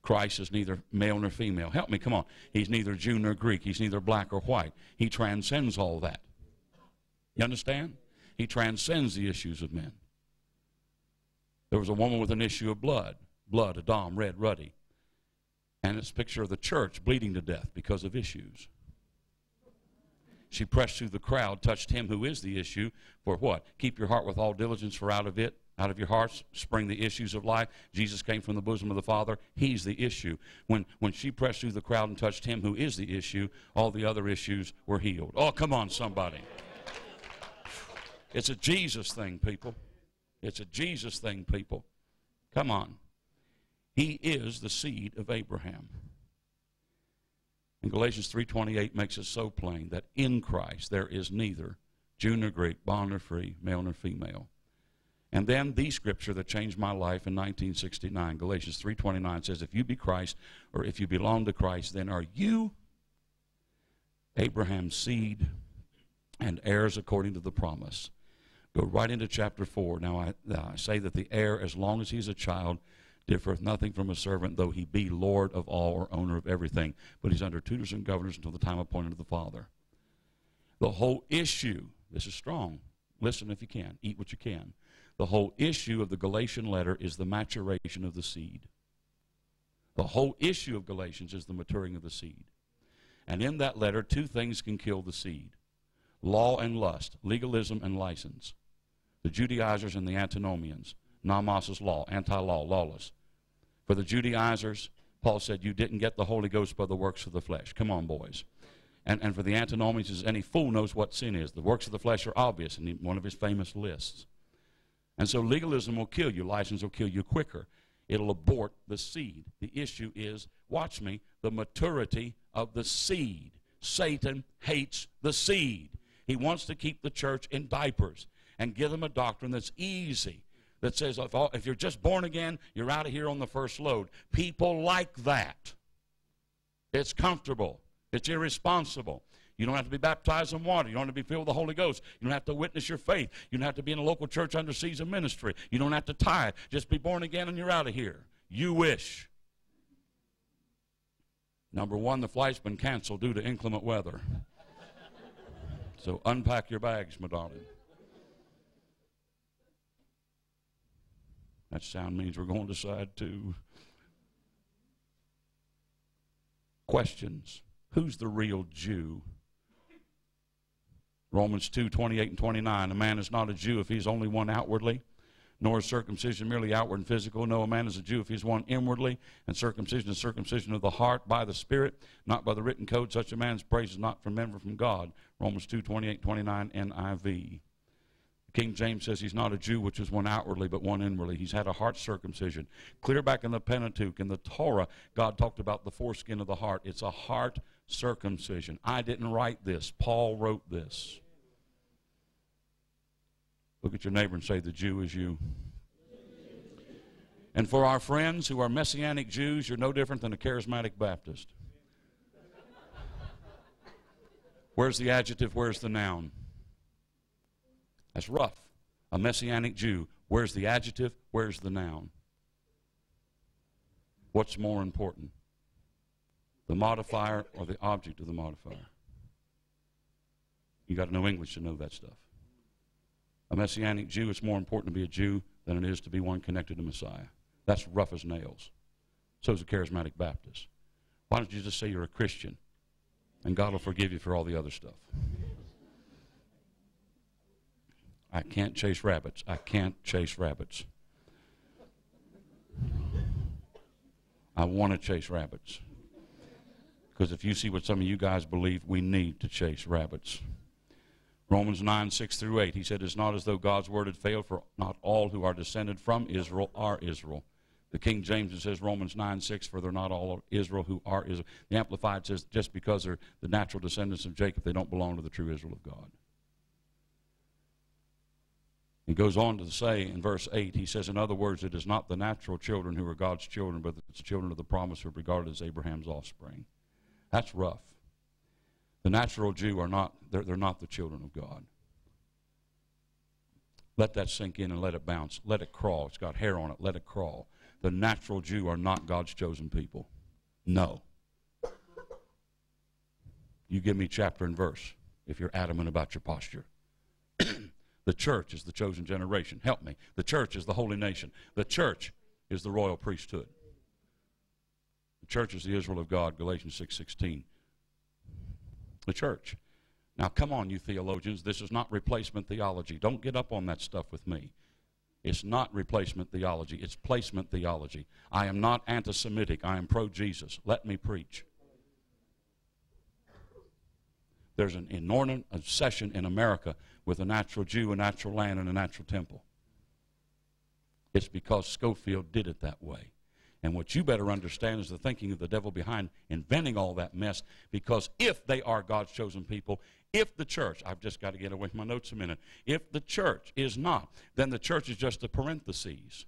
Christ is neither male nor female. Help me, come on. He's neither Jew nor Greek. He's neither black or white. He transcends all that. You understand? He transcends the issues of men. There was a woman with an issue of blood. Blood, Adam, red, ruddy. And it's a picture of the church bleeding to death because of issues. She pressed through the crowd, touched him who is the issue. For what? Keep your heart with all diligence, for out of it, out of your hearts, spring the issues of life. Jesus came from the bosom of the Father. He's the issue. When, when she pressed through the crowd and touched him who is the issue, all the other issues were healed. Oh, come on, somebody. It's a Jesus thing, people. It's a Jesus thing, people. Come on. He is the seed of Abraham. And Galatians 3.28 makes it so plain that in Christ there is neither Jew nor Greek, bond nor free, male nor female. And then the scripture that changed my life in 1969, Galatians 3.29 says, if you be Christ, or if you belong to Christ, then are you Abraham's seed and heirs according to the promise. Go right into chapter 4. Now, I, I say that the heir, as long as he's a child, differeth nothing from a servant, though he be Lord of all or owner of everything. But he's under tutors and governors until the time appointed of the Father. The whole issue, this is strong. Listen if you can, eat what you can. The whole issue of the Galatian letter is the maturation of the seed. The whole issue of Galatians is the maturing of the seed. And in that letter, two things can kill the seed law and lust, legalism and license. The Judaizers and the antinomians. Nomos law, anti law, lawless. For the Judaizers, Paul said, You didn't get the Holy Ghost by the works of the flesh. Come on, boys. And, and for the antinomians, any fool knows what sin is. The works of the flesh are obvious in one of his famous lists. And so legalism will kill you, license will kill you quicker. It'll abort the seed. The issue is, watch me, the maturity of the seed. Satan hates the seed. He wants to keep the church in diapers and give them a doctrine that's easy that says if, all, if you're just born again, you're out of here on the first load. People like that. It's comfortable. It's irresponsible. You don't have to be baptized in water. You don't have to be filled with the Holy Ghost. You don't have to witness your faith. You don't have to be in a local church under season ministry. You don't have to tithe. Just be born again and you're out of here. You wish. Number one, the flight's been canceled due to inclement weather. so unpack your bags, my darling. That sound means we're going to side two. Questions. Who's the real Jew? Romans 2 28 and 29. A man is not a Jew if he's only one outwardly, nor is circumcision merely outward and physical. No, a man is a Jew if he's one inwardly, and circumcision is circumcision of the heart by the Spirit, not by the written code. Such a man's praise is not from men, but from God. Romans 2 28 29 NIV. King James says he's not a Jew, which is one outwardly, but one inwardly. He's had a heart circumcision. Clear back in the Pentateuch, in the Torah, God talked about the foreskin of the heart. It's a heart circumcision. I didn't write this, Paul wrote this. Look at your neighbor and say, The Jew is you. And for our friends who are Messianic Jews, you're no different than a charismatic Baptist. Where's the adjective? Where's the noun? That's rough. A Messianic Jew. Where's the adjective? Where's the noun? What's more important? The modifier or the object of the modifier? You got to know English to know that stuff. A Messianic Jew, it's more important to be a Jew than it is to be one connected to Messiah. That's rough as nails. So is a charismatic Baptist. Why don't you just say you're a Christian? And God will forgive you for all the other stuff. I can't chase rabbits. I can't chase rabbits. I want to chase rabbits. Because if you see what some of you guys believe, we need to chase rabbits. Romans 9, 6 through 8, he said, It's not as though God's word had failed, for not all who are descended from Israel are Israel. The King James says Romans 9, 6, for they're not all Israel who are Israel. The Amplified says, just because they're the natural descendants of Jacob, they don't belong to the true Israel of God. He goes on to say in verse 8, he says, In other words, it is not the natural children who are God's children, but it's the children of the promise who are regarded as Abraham's offspring. That's rough. The natural Jew are not, they're, they're not the children of God. Let that sink in and let it bounce. Let it crawl. It's got hair on it. Let it crawl. The natural Jew are not God's chosen people. No. You give me chapter and verse if you're adamant about your posture. The church is the chosen generation. Help me. The church is the holy nation. The church is the royal priesthood. The church is the Israel of God, Galatians 6:16 the church. Now, come on, you theologians. This is not replacement theology. Don't get up on that stuff with me. It's not replacement theology, it's placement theology. I am not anti Semitic. I am pro Jesus. Let me preach. There's an inordinate obsession in America with a natural Jew, a natural land, and a natural temple. It's because Scofield did it that way. And what you better understand is the thinking of the devil behind inventing all that mess. Because if they are God's chosen people, if the church, I've just got to get away from my notes a minute, if the church is not, then the church is just a parenthesis.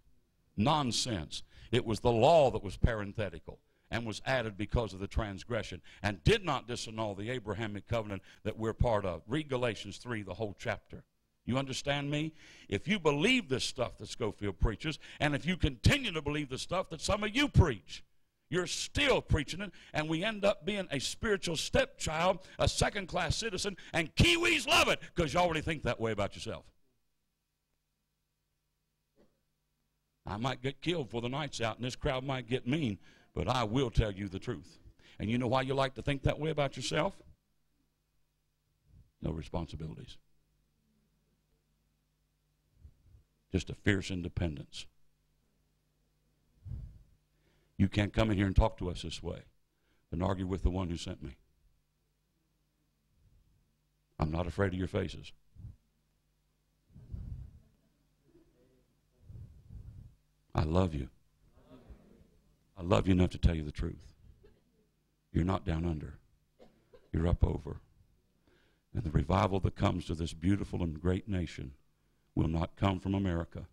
Nonsense. It was the law that was parenthetical and was added because of the transgression and did not disannul the Abrahamic covenant that we're part of. Read Galatians 3, the whole chapter. You understand me? If you believe this stuff that Scofield preaches, and if you continue to believe the stuff that some of you preach, you're still preaching it, and we end up being a spiritual stepchild, a second class citizen, and Kiwis love it because you already think that way about yourself. I might get killed for the night's out, and this crowd might get mean, but I will tell you the truth. And you know why you like to think that way about yourself? No responsibilities. just a fierce independence. You can't come in here and talk to us this way and argue with the one who sent me. I'm not afraid of your faces. I love you. I love you enough to tell you the truth. You're not down under, you're up over. And the revival that comes to this beautiful and great nation will not come from America.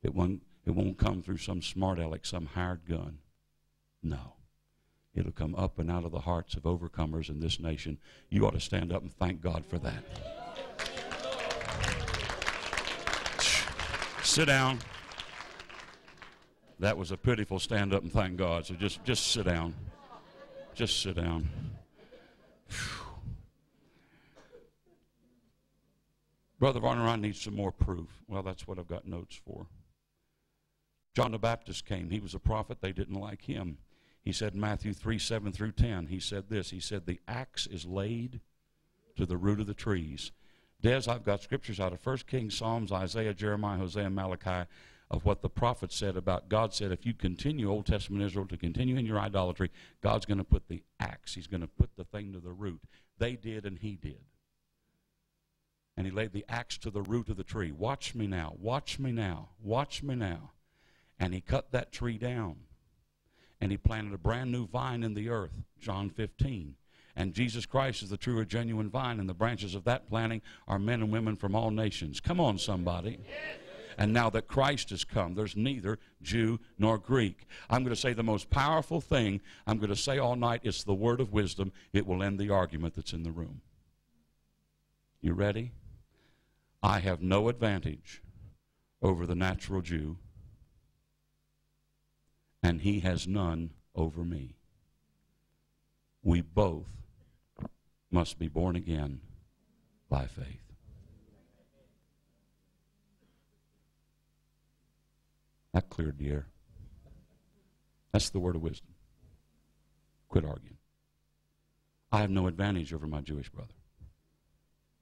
It won't, it won't come through some smart aleck, some hired gun. No. It'll come up and out of the hearts of overcomers in this nation. You ought to stand up and thank God for that. Sit down. That was a pitiful stand up and thank God. So just, just sit down. Just sit down. Whew. Brother Varner, I need some more proof. Well, that's what I've got notes for. John the Baptist came. He was a prophet. They didn't like him. He said Matthew 3 7 through 10, he said this. He said, The axe is laid to the root of the trees. Des, I've got scriptures out of 1 Kings, Psalms, Isaiah, Jeremiah, Hosea, Malachi of what the prophet said about God said, if you continue, Old Testament Israel, to continue in your idolatry, God's going to put the axe, He's going to put the thing to the root. They did, and He did. And He laid the axe to the root of the tree. Watch me now, watch me now, watch me now. And He cut that tree down. And He planted a brand new vine in the earth, John 15. And Jesus Christ is the true or genuine vine, and the branches of that planting are men and women from all nations. Come on, somebody. Yes. And now that Christ has come, there's neither Jew nor Greek. I'm going to say the most powerful thing I'm going to say all night is the word of wisdom. It will end the argument that's in the room. You ready? I have no advantage over the natural Jew, and he has none over me. We both must be born again by faith. That cleared the air. That's the word of wisdom. Quit arguing. I have no advantage over my Jewish brother.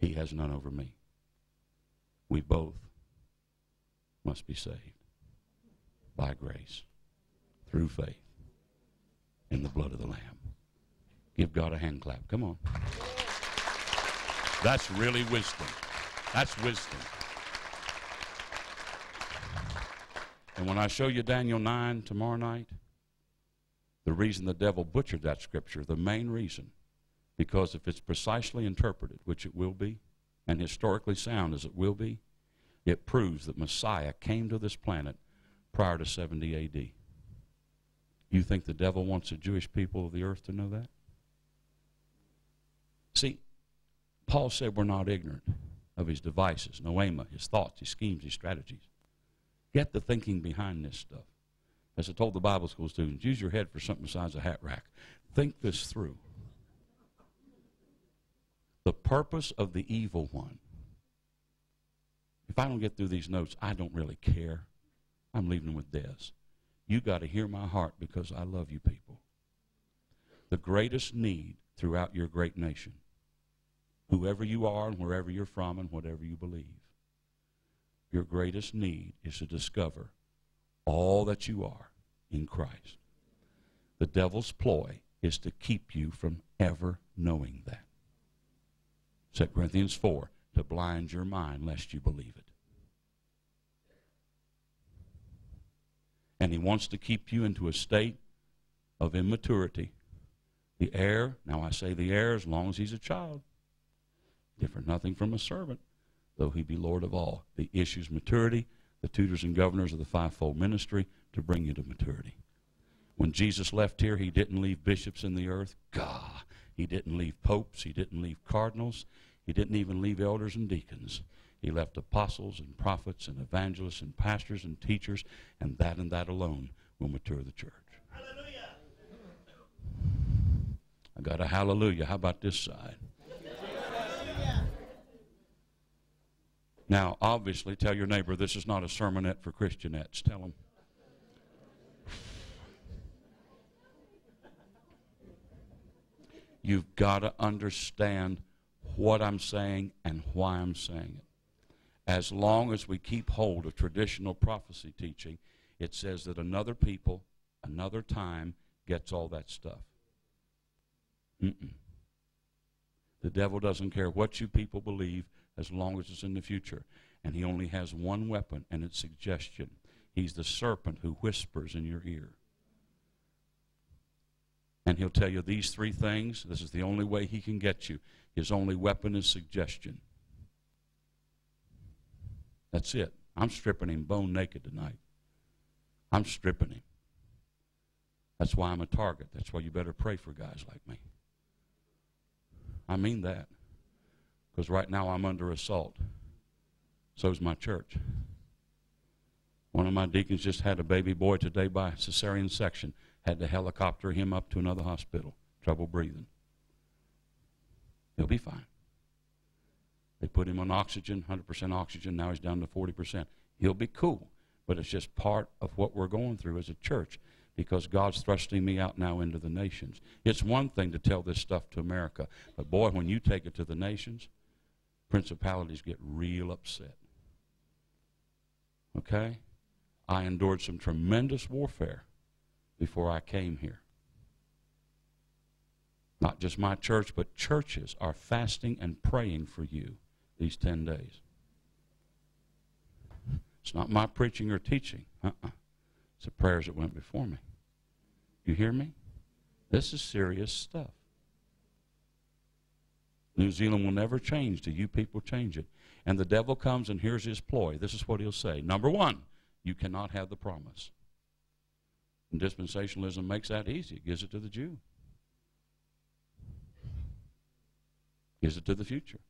He has none over me. We both must be saved by grace through faith in the blood of the Lamb. Give God a hand clap. Come on. That's really wisdom. That's wisdom. And when I show you Daniel 9 tomorrow night, the reason the devil butchered that scripture, the main reason, because if it's precisely interpreted, which it will be, and historically sound as it will be, it proves that Messiah came to this planet prior to 70 AD. You think the devil wants the Jewish people of the earth to know that? See, Paul said we're not ignorant of his devices, noema, his thoughts, his schemes, his strategies. Get the thinking behind this stuff. As I told the Bible school students, use your head for something besides a hat rack. Think this through. The purpose of the evil one. If I don't get through these notes, I don't really care. I'm leaving them with Des. You got to hear my heart because I love you people. The greatest need throughout your great nation, whoever you are and wherever you're from and whatever you believe, your greatest need is to discover all that you are in Christ. The devil's ploy is to keep you from ever knowing that. 2 Corinthians 4 to blind your mind lest you believe it. And he wants to keep you into a state of immaturity. The heir, now I say the heir as long as he's a child, different nothing from a servant though he be Lord of all. The issues maturity, the tutors and governors of the fivefold ministry to bring you to maturity. When Jesus left here, he didn't leave bishops in the earth. God, he didn't leave popes. He didn't leave cardinals. He didn't even leave elders and deacons. He left apostles and prophets and evangelists and pastors and teachers, and that and that alone will mature the church. Hallelujah. I got a hallelujah. How about this side? Now, obviously, tell your neighbor this is not a sermonette for Christianettes. Tell them. You've got to understand what I'm saying and why I'm saying it. As long as we keep hold of traditional prophecy teaching, it says that another people, another time, gets all that stuff. Mm-mm. The devil doesn't care what you people believe as long as it's in the future. And he only has one weapon, and it's suggestion. He's the serpent who whispers in your ear. And he'll tell you these three things. This is the only way he can get you. His only weapon is suggestion. That's it. I'm stripping him bone naked tonight. I'm stripping him. That's why I'm a target. That's why you better pray for guys like me. I mean that. Because right now I'm under assault. So's my church. One of my deacons just had a baby boy today by cesarean section. Had to helicopter him up to another hospital. Trouble breathing. He'll be fine. They put him on oxygen, 100% oxygen. Now he's down to 40%. He'll be cool. But it's just part of what we're going through as a church because God's thrusting me out now into the nations. It's one thing to tell this stuff to America, but boy, when you take it to the nations, principalities get real upset. Okay? I endured some tremendous warfare before I came here. Not just my church, but churches are fasting and praying for you these 10 days. It's not my preaching or teaching. Uh-uh. It's the prayers that went before me. You hear me? This is serious stuff. New Zealand will never change till you people change it. And the devil comes and here's his ploy. This is what he'll say. Number one, you cannot have the promise. And dispensationalism makes that easy. It gives it to the Jew. Gives it to the future.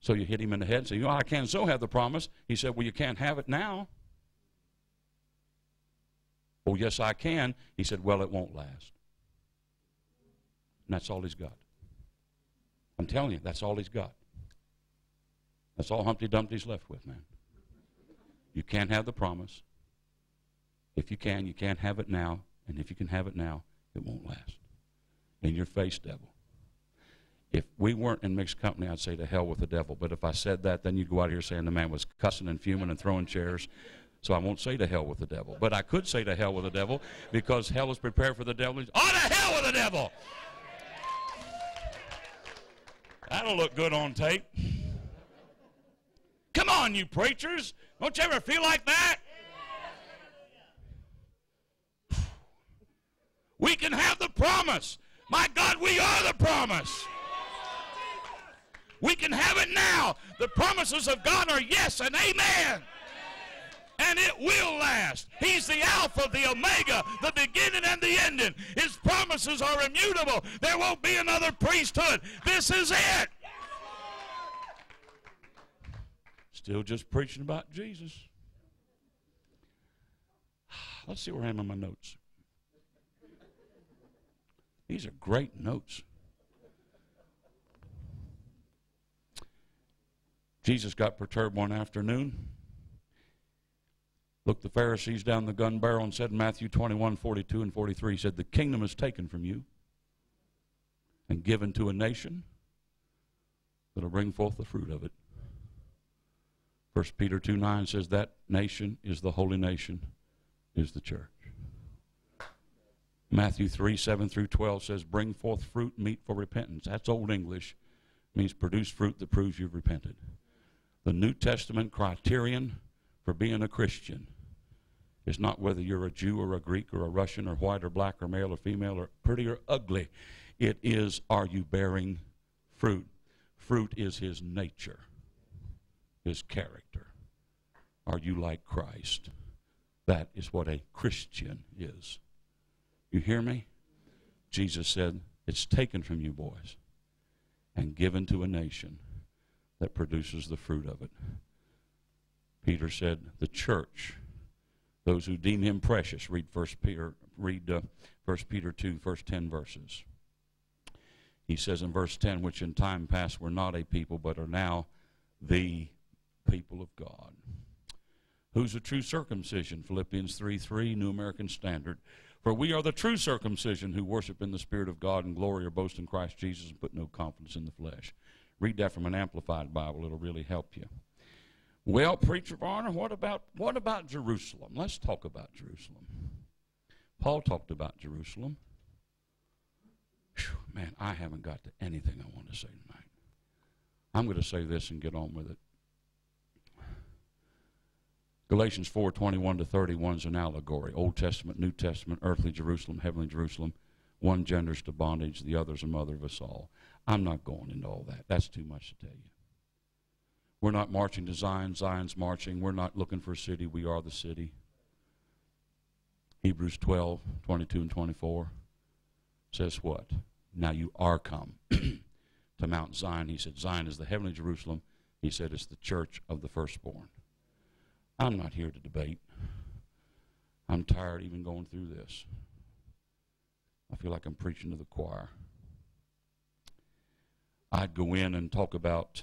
So you hit him in the head and say, you know, I can so have the promise. He said, well, you can't have it now. Oh, yes, I can. He said, well, it won't last. And that's all he's got. I'm telling you, that's all he's got. That's all Humpty Dumpty's left with, man. You can't have the promise. If you can, you can't have it now. And if you can have it now, it won't last. In your face, devil. If we weren't in mixed company, I'd say to hell with the devil. But if I said that, then you'd go out here saying the man was cussing and fuming and throwing chairs. So I won't say to hell with the devil. But I could say to hell with the devil because hell is prepared for the devil. Oh, to hell with the devil! That'll look good on tape. Come on, you preachers. Don't you ever feel like that? We can have the promise. My God, we are the promise. We can have it now. The promises of God are yes and amen. And it will last. He's the Alpha, the Omega, the beginning and the ending. His promises are immutable. There won't be another priesthood. This is it. Still just preaching about Jesus. [SIGHS] Let's see where I am on my notes. These are great notes. Jesus got perturbed one afternoon. Looked the Pharisees down the gun barrel and said in Matthew 21, 42 and 43, he said, The kingdom is taken from you and given to a nation that'll bring forth the fruit of it. 1 Peter 2 9 says that nation is the holy nation, is the church. Matthew 3 7 through 12 says, Bring forth fruit meet for repentance. That's Old English. it means produce fruit that proves you've repented. The New Testament criterion for being a Christian is not whether you're a Jew or a Greek or a Russian or white or black or male or female or pretty or ugly. It is, are you bearing fruit? Fruit is his nature, his character. Are you like Christ? That is what a Christian is. You hear me? Jesus said, It's taken from you, boys, and given to a nation that produces the fruit of it. Peter said, The church, those who deem him precious, read First Peter, read uh, 1 Peter 2, first 10 verses. He says in verse 10, which in time past were not a people, but are now the people of God. Who's a true circumcision? Philippians 3 3, New American Standard. For we are the true circumcision who worship in the Spirit of God and glory or boast in Christ Jesus and put no confidence in the flesh. Read that from an amplified Bible, it'll really help you. Well, preacher Varner, what about what about Jerusalem? Let's talk about Jerusalem. Paul talked about Jerusalem. Whew, man, I haven't got to anything I want to say tonight. I'm going to say this and get on with it. Galatians 4 21 to 31 is an allegory. Old Testament, New Testament, earthly Jerusalem, heavenly Jerusalem. One genders to bondage, the other's a mother of us all. I'm not going into all that. That's too much to tell you. We're not marching to Zion, Zion's marching. We're not looking for a city, we are the city. Hebrews 12 22 and 24 says what? Now you are come [CLEARS THROAT] to Mount Zion. He said, Zion is the heavenly Jerusalem. He said, it's the church of the firstborn. I'm not here to debate. I'm tired even going through this. I feel like I'm preaching to the choir. I'd go in and talk about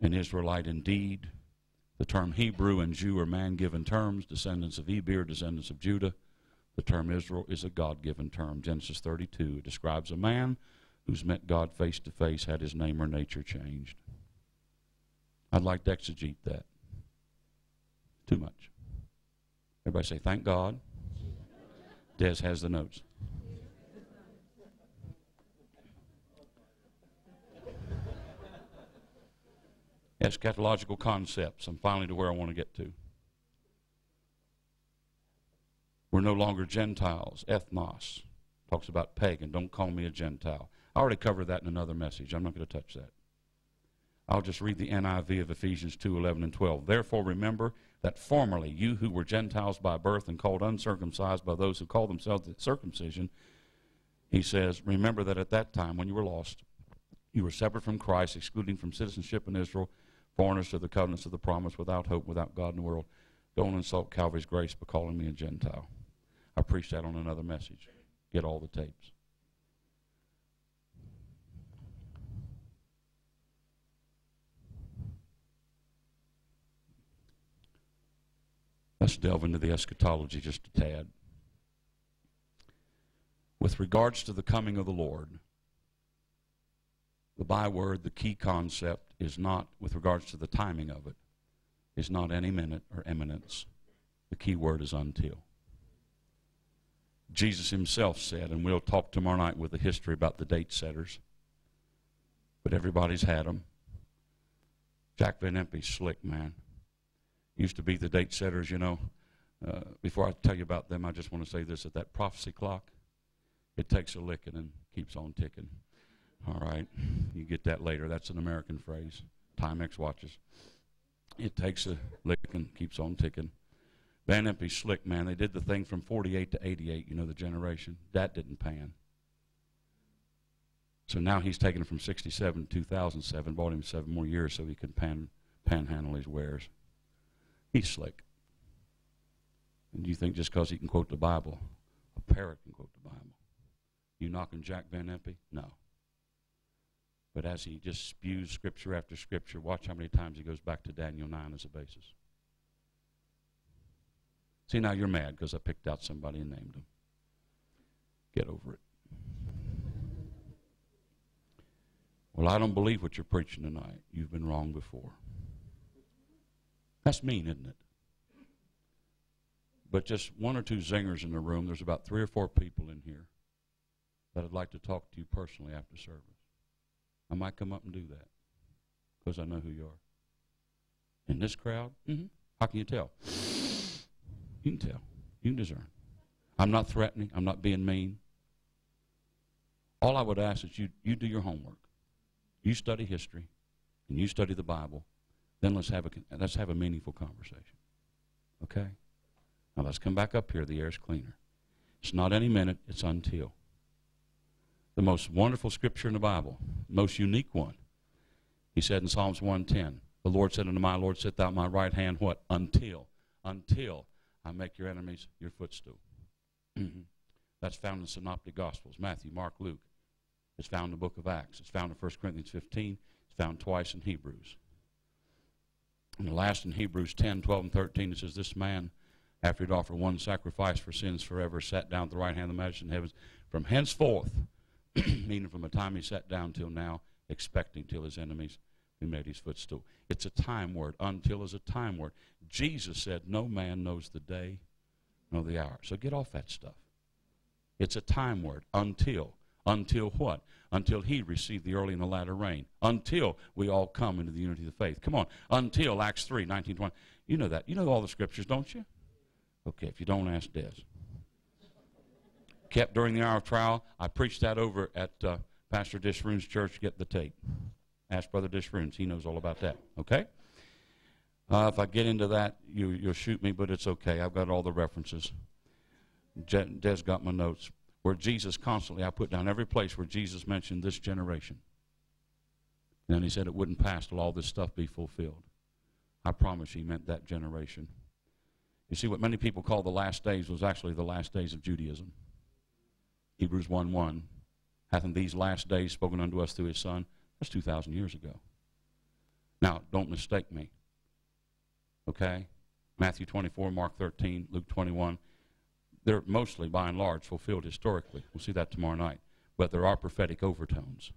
an Israelite indeed, The term Hebrew and Jew are man given terms, descendants of Eber, descendants of Judah. The term Israel is a God given term. Genesis 32 describes a man who's met God face to face, had his name or nature changed. I'd like to exegete that. Too much. Everybody say, thank God. Des has the notes. Eschatological concepts. I'm finally to where I want to get to. We're no longer Gentiles. Ethnos talks about pagan. Don't call me a Gentile. I already covered that in another message. I'm not going to touch that. I'll just read the NIV of Ephesians 2 11 and 12. Therefore, remember that formerly you who were Gentiles by birth and called uncircumcised by those who call themselves the circumcision, he says, remember that at that time when you were lost, you were separate from Christ, excluding from citizenship in Israel, foreigners to the covenants of the promise, without hope, without God in the world. Don't insult Calvary's grace by calling me a Gentile. I preached that on another message. Get all the tapes. Let's delve into the eschatology just a tad. With regards to the coming of the Lord, the byword, the key concept, is not, with regards to the timing of it, is not any minute or imminence. The key word is until. Jesus himself said, and we'll talk tomorrow night with the history about the date setters, but everybody's had them. Jack Van Impe's slick, man used to be the date setters, you know. Uh, before I tell you about them, I just want to say this: that that prophecy clock, it takes a licking and keeps on ticking. All right, you get that later. That's an American phrase. Timex watches. It takes a licking, keeps on ticking. Van Impe slick, man. They did the thing from 48 to 88, you know, the generation. That didn't pan. So now he's taken it from 67 to 2007, bought him seven more years so he could pan, panhandle his wares. He's slick. And you think just because he can quote the Bible, a parrot can quote the Bible. You knocking Jack Van Impe? No. But as he just spews scripture after scripture, watch how many times he goes back to Daniel 9 as a basis. See, now you're mad because I picked out somebody and named him. Get over it. Well, I don't believe what you're preaching tonight. You've been wrong before. That's mean, isn't it? But just one or two zingers in the room. There's about three or four people in here that I'd like to talk to you personally after service. I might come up and do that because I know who you are. In this crowd, mm-hmm. how can you tell? You can tell. You can discern. I'm not threatening. I'm not being mean. All I would ask is you, you do your homework. You study history, and you study the Bible, then let's have a, let's have a meaningful conversation. Okay? Now let's come back up here. The air is cleaner. It's not any minute, it's until. The most wonderful scripture in the Bible, most unique one. He said in Psalms 110, The Lord said unto my Lord, Sit thou at my right hand, what? Until, until I make your enemies your footstool. [CLEARS THROAT] That's found in the Synoptic Gospels Matthew, Mark, Luke. It's found in the book of Acts. It's found in 1 Corinthians 15. It's found twice in Hebrews. And the last in Hebrews 10, 12, and 13, it says, This man, after he'd offered one sacrifice for sins forever, sat down at the right hand of the majesty in heavens. From henceforth, [CLEARS THROAT] meaning from the time he sat down till now, expecting till his enemies be made his footstool. It's a time word. Until is a time word. Jesus said, No man knows the day nor the hour. So get off that stuff. It's a time word. Until. Until what? Until he received the early and the latter rain. Until we all come into the unity of the faith. Come on. Until Acts 3, 19, 20. You know that. You know all the scriptures, don't you? Okay, if you don't, ask Des. Kept during the hour of trial. I preached that over at uh, Pastor Dishroon's church. Get the tape. Ask Brother Dishroons. He knows all about that. Okay? Uh, if I get into that, you, you'll shoot me, but it's okay. I've got all the references. Des got my notes where Jesus constantly, I put down every place where Jesus mentioned this generation. And he said it wouldn't pass till all this stuff be fulfilled. I promise he meant that generation. You see, what many people call the last days was actually the last days of Judaism. Hebrews 1 1. Hath in these last days spoken unto us through his Son? That's 2,000 years ago. Now, don't mistake me. Okay? Matthew 24, Mark 13, Luke 21. They're mostly, by and large, fulfilled historically. We'll see that tomorrow night. But there are prophetic overtones.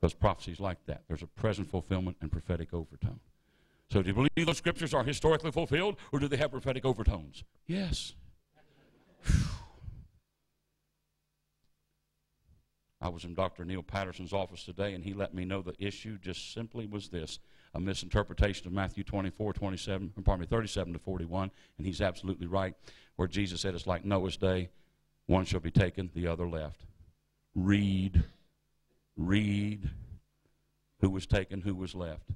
Because prophecies like that. There's a present fulfillment and prophetic overtone. So do you believe those scriptures are historically fulfilled, or do they have prophetic overtones? Yes. I was in Dr. Neil Patterson's office today, and he let me know the issue just simply was this a misinterpretation of Matthew 24, 27, pardon me, 37 to 41, and he's absolutely right, where Jesus said it's like Noah's day one shall be taken, the other left. Read, read who was taken, who was left.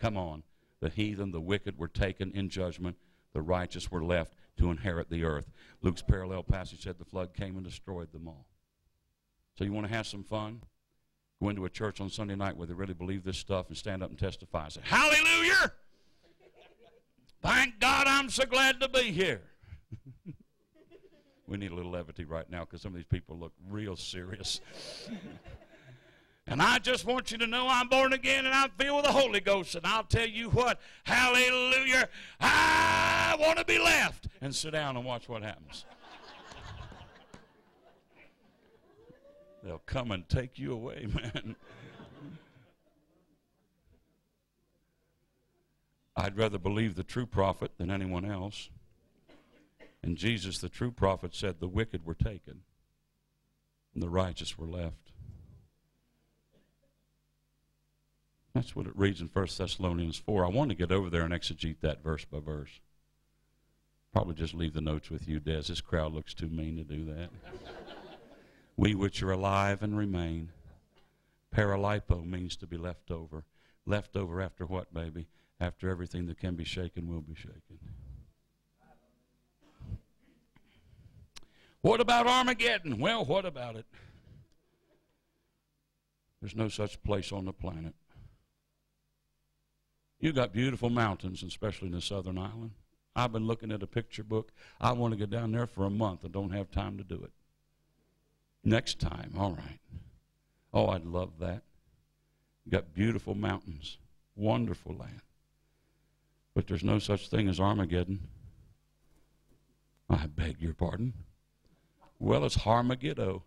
Come on. The heathen, the wicked were taken in judgment, the righteous were left to inherit the earth. Luke's parallel passage said the flood came and destroyed them all. So you want to have some fun? Go into a church on Sunday night where they really believe this stuff and stand up and testify and say, Hallelujah! Thank God I'm so glad to be here. [LAUGHS] we need a little levity right now because some of these people look real serious. [LAUGHS] and I just want you to know I'm born again and I'm filled with the Holy Ghost. And I'll tell you what, hallelujah, I want to be left. And sit down and watch what happens. They'll come and take you away, [LAUGHS] man. I'd rather believe the true prophet than anyone else. And Jesus, the true prophet, said the wicked were taken and the righteous were left. That's what it reads in 1 Thessalonians 4. I want to get over there and exegete that verse by verse. Probably just leave the notes with you, Des. This crowd looks too mean to do that. We which are alive and remain. Paralipo means to be left over. Left over after what, baby? After everything that can be shaken will be shaken. What about Armageddon? Well, what about it? There's no such place on the planet. You've got beautiful mountains, especially in the southern island. I've been looking at a picture book. I want to go down there for a month and don't have time to do it. Next time, all right. Oh, I'd love that. got beautiful mountains, wonderful land. But there's no such thing as Armageddon. I beg your pardon. Well, it's Harmageddo.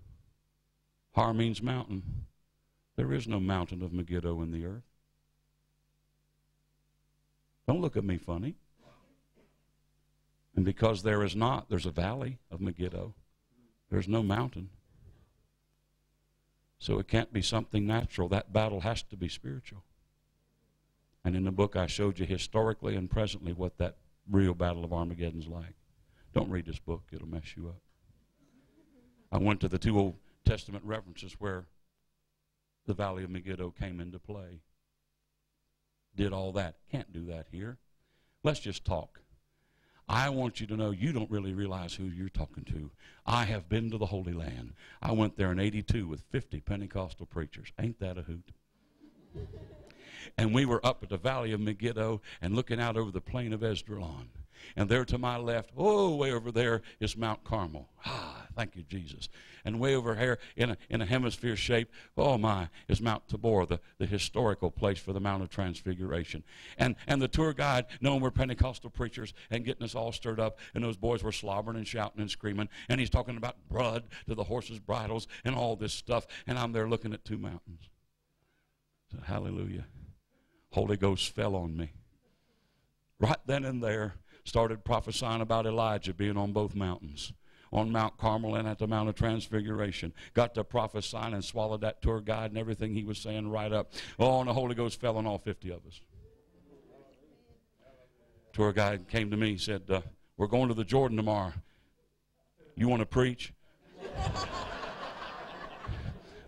Har means mountain. There is no mountain of Megiddo in the earth. Don't look at me funny. And because there is not, there's a valley of Megiddo. There's no mountain. So it can't be something natural. That battle has to be spiritual. And in the book, I showed you historically and presently what that real battle of Armageddon's like. Don't read this book, it'll mess you up. I went to the two Old Testament references where the Valley of Megiddo came into play. Did all that. Can't do that here. Let's just talk. I want you to know you don't really realize who you're talking to. I have been to the Holy Land. I went there in 82 with 50 Pentecostal preachers. Ain't that a hoot? and we were up at the valley of Megiddo and looking out over the plain of Esdraelon. And there to my left, oh, way over there is Mount Carmel. Ah, thank you, Jesus. And way over here in a, in a hemisphere shape, oh my, is Mount Tabor, the, the historical place for the Mount of Transfiguration. And, and the tour guide, knowing we're Pentecostal preachers and getting us all stirred up, and those boys were slobbering and shouting and screaming, and he's talking about blood to the horses' bridles and all this stuff, and I'm there looking at two mountains. So, hallelujah. Holy Ghost fell on me. Right then and there, started prophesying about Elijah being on both mountains on Mount Carmel and at the Mount of Transfiguration. Got to prophesying and swallowed that tour guide and everything he was saying right up. Oh, and the Holy Ghost fell on all 50 of us. Tour guide came to me and said, uh, We're going to the Jordan tomorrow. You want to preach? [LAUGHS]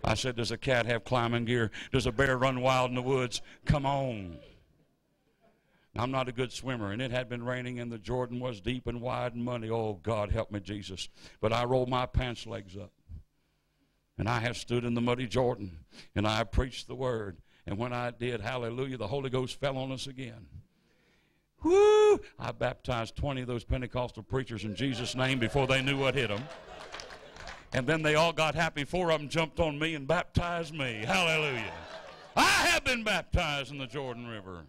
I said, Does a cat have climbing gear? Does a bear run wild in the woods? Come on. I'm not a good swimmer, and it had been raining, and the Jordan was deep and wide and muddy. Oh, God, help me, Jesus. But I rolled my pants legs up. And I have stood in the muddy Jordan, and I preached the word. And when I did, hallelujah, the Holy Ghost fell on us again. Woo! I baptized 20 of those Pentecostal preachers in Jesus' name before they knew what hit them. And then they all got happy. Four of them jumped on me and baptized me. Hallelujah. I have been baptized in the Jordan River.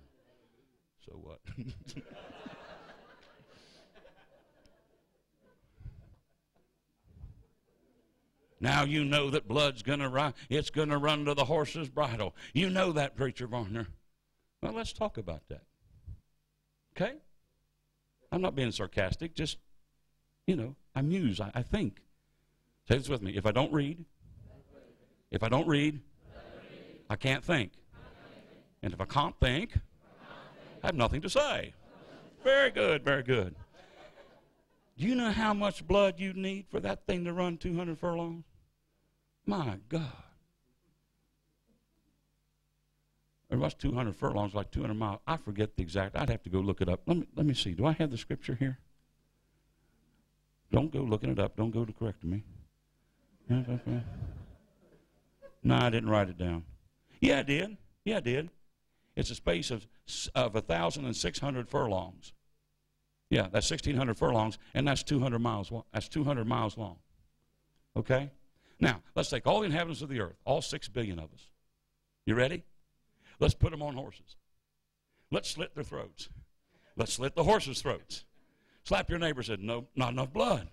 So what? [LAUGHS] Now you know that blood's going to run. It's going to run to the horse's bridle. You know that, Preacher Varner. Well, let's talk about that. Okay? I'm not being sarcastic. Just, you know, I muse. I, I think. Say this with me. If I don't read, if I don't read, I can't think. And if I can't think, I have nothing to say. Very good, very good. Do you know how much blood you need for that thing to run 200 furlongs? My God. Or what's 200 furlongs, like 200 miles? I forget the exact. I'd have to go look it up. Let me, let me see. Do I have the scripture here? Don't go looking it up. Don't go to correct me. [LAUGHS] No, I didn't write it down. Yeah, I did. Yeah, I did. It's a space of of 1,600 furlongs. Yeah, that's 1,600 furlongs, and that's 200 miles. That's 200 miles long. Okay? Now, let's take all the inhabitants of the earth, all six billion of us. You ready? Let's put them on horses. Let's slit their throats. Let's slit the horses' throats. Slap your neighbor said, No, not enough blood.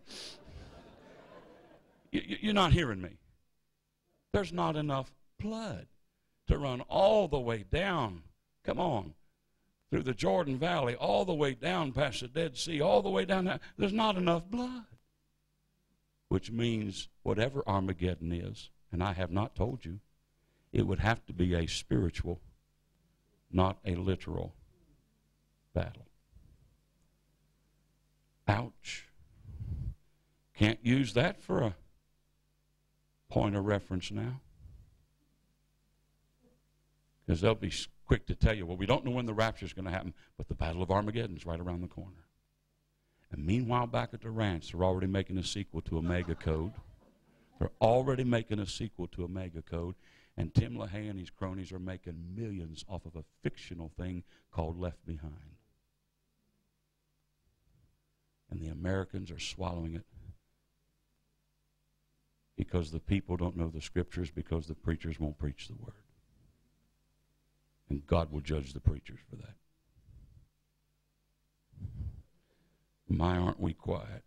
You're not hearing me. There's not enough blood to run all the way down. Come on. Through the Jordan Valley, all the way down past the Dead Sea, all the way down there. There's not enough blood. Which means whatever Armageddon is, and I have not told you, it would have to be a spiritual, not a literal battle. Ouch. Can't use that for a point of reference now. Because they'll be quick to tell you, well, we don't know when the rapture is going to happen, but the Battle of Armageddon is right around the corner. And meanwhile, back at the ranch, they're already making a sequel to Omega Code. They're already making a sequel to Omega Code. And Tim LaHaye and his cronies are making millions off of a fictional thing called Left Behind. And the Americans are swallowing it because the people don't know the scriptures because the preachers won't preach the word. And God will judge the preachers for that. My, aren't we quiet?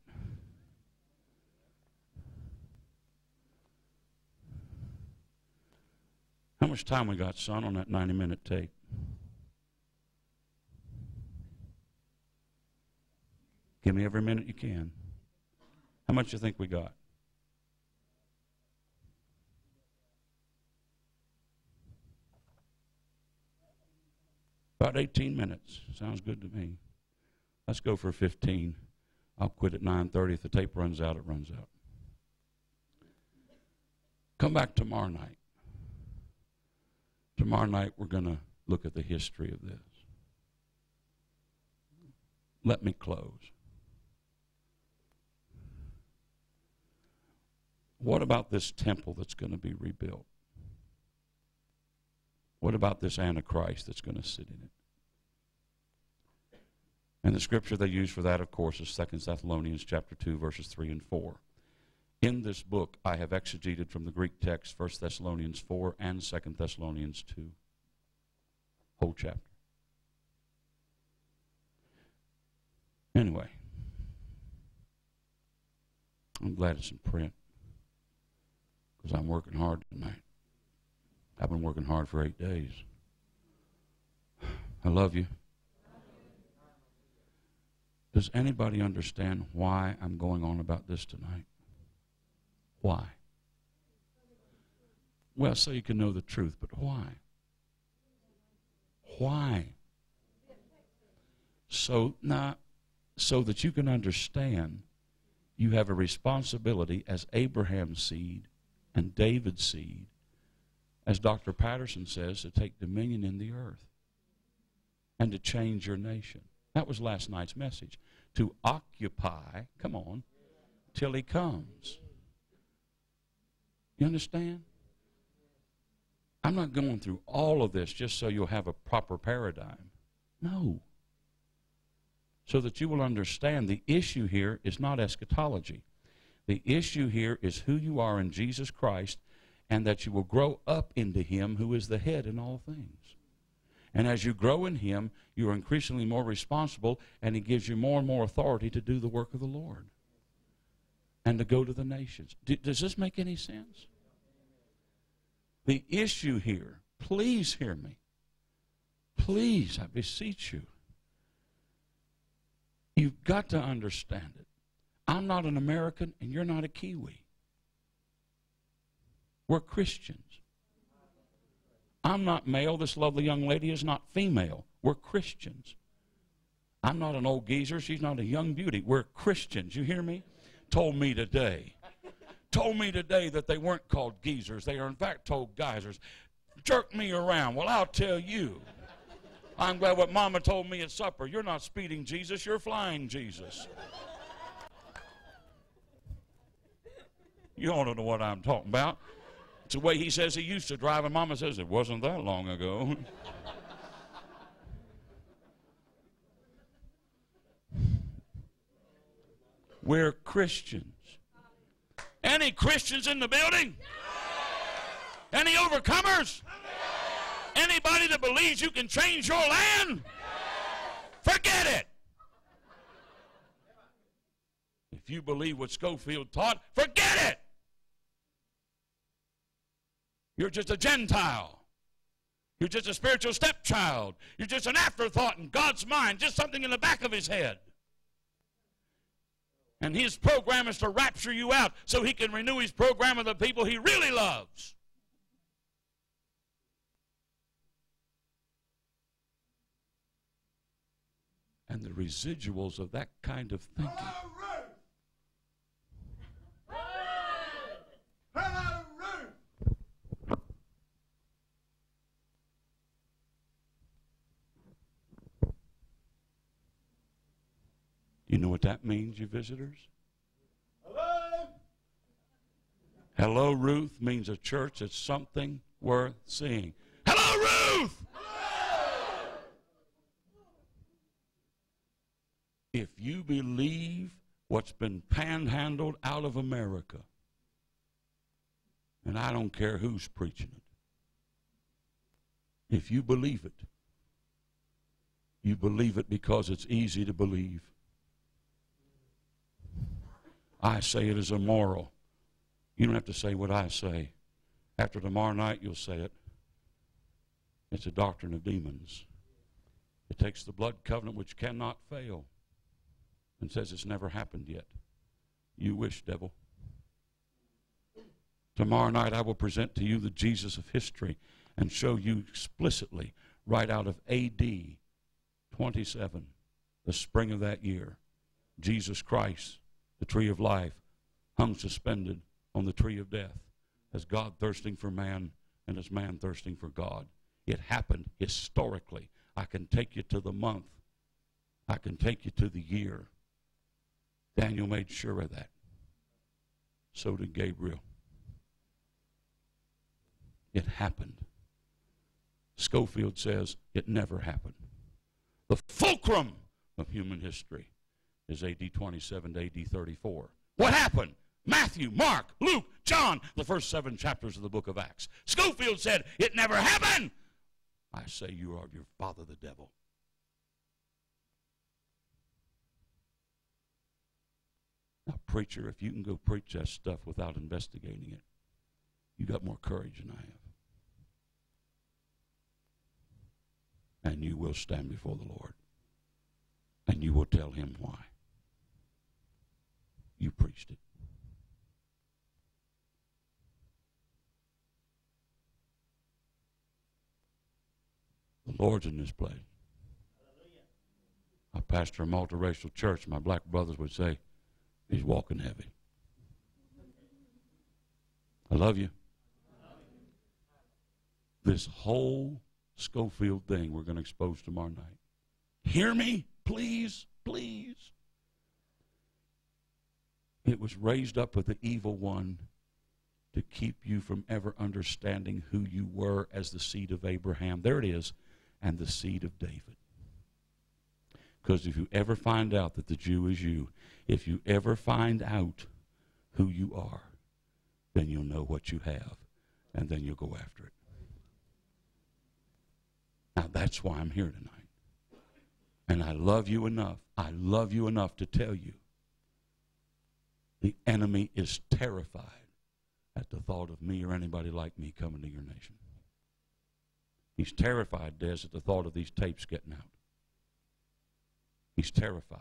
How much time we got, son, on that 90 minute tape? Give me every minute you can. How much you think we got? About 18 minutes. Sounds good to me. Let's go for 15. I'll quit at 9:30. If the tape runs out, it runs out. Come back tomorrow night. Tomorrow night we're going to look at the history of this. Let me close. What about this temple that's going to be rebuilt? What about this Antichrist that's going to sit in it? And the scripture they use for that, of course, is 2 Thessalonians chapter 2, verses 3 and 4. In this book, I have exegeted from the Greek text 1 Thessalonians 4 and 2 Thessalonians 2. Whole chapter. Anyway, I'm glad it's in print because I'm working hard tonight. I've been working hard for eight days. I love you. Does anybody understand why I'm going on about this tonight? Why? Well, so you can know the truth, but why? Why? So not so that you can understand you have a responsibility as Abraham's seed and David's seed as Dr. Patterson says, to take dominion in the earth and to change your nation. That was last night's message. To occupy, come on, till he comes. You understand? I'm not going through all of this just so you'll have a proper paradigm. No. So that you will understand the issue here is not eschatology. The issue here is who you are in Jesus Christ and that you will grow up into him who is the head in all things. And as you grow in Him, you are increasingly more responsible, and He gives you more and more authority to do the work of the Lord and to go to the nations. Does this make any sense? The issue here, please hear me. Please, I beseech you. You've got to understand it. I'm not an American, and you're not a Kiwi. We're Christians. I'm not male. This lovely young lady is not female. We're Christians. I'm not an old geezer. She's not a young beauty. We're Christians. You hear me? Told me today. Told me today that they weren't called geezers. They are, in fact, told geysers. Jerk me around. Well, I'll tell you. I'm glad what Mama told me at supper. You're not speeding Jesus, you're flying Jesus. You all know what I'm talking about. It's the way he says he used to drive, and Mama says it wasn't that long ago. [LAUGHS] We're Christians. Any Christians in the building? Any overcomers? Anybody that believes you can change your land? Forget it. If you believe what Scofield taught, forget it. You're just a Gentile. You're just a spiritual stepchild. You're just an afterthought in God's mind, just something in the back of his head. And his program is to rapture you out so he can renew his program of the people he really loves. And the residuals of that kind of thinking. You know what that means, you visitors? Hello? Hello, Ruth means a church that's something worth seeing. Hello, Ruth! Hello! If you believe what's been panhandled out of America, and I don't care who's preaching it, if you believe it, you believe it because it's easy to believe. I say it is immoral. You don't have to say what I say. After tomorrow night, you'll say it. It's a doctrine of demons. It takes the blood covenant which cannot fail and says it's never happened yet. You wish, devil. Tomorrow night, I will present to you the Jesus of history and show you explicitly, right out of AD 27, the spring of that year, Jesus Christ the tree of life, hung suspended on the tree of death, as God thirsting for man and as man thirsting for God. It happened historically. I can take you to the month, I can take you to the year. Daniel made sure of that. So did Gabriel. It happened. Scofield says it never happened. The fulcrum of human history is AD 27 to AD 34. What happened? Matthew, Mark, Luke, John, the first seven chapters of the book of Acts. Scofield said, It never happened. I say, You are your father, the devil. Now, preacher, if you can go preach that stuff without investigating it, you got more courage than I have. And you will stand before the Lord. And you will tell him why. You preached it. The Lord's in this place. I pastor a multiracial church. My black brothers would say, He's walking heavy. I love you. This whole Scofield thing we're going to expose tomorrow night. Hear me, please, please. It was raised up with the evil one to keep you from ever understanding who you were as the seed of Abraham. There it is, and the seed of David. Because if you ever find out that the Jew is you, if you ever find out who you are, then you'll know what you have, and then you'll go after it. Now That's why I'm here tonight. And I love you enough. I love you enough to tell you the enemy is terrified at the thought of me or anybody like me coming to your nation. He's terrified, Des, at the thought of these tapes getting out. He's terrified.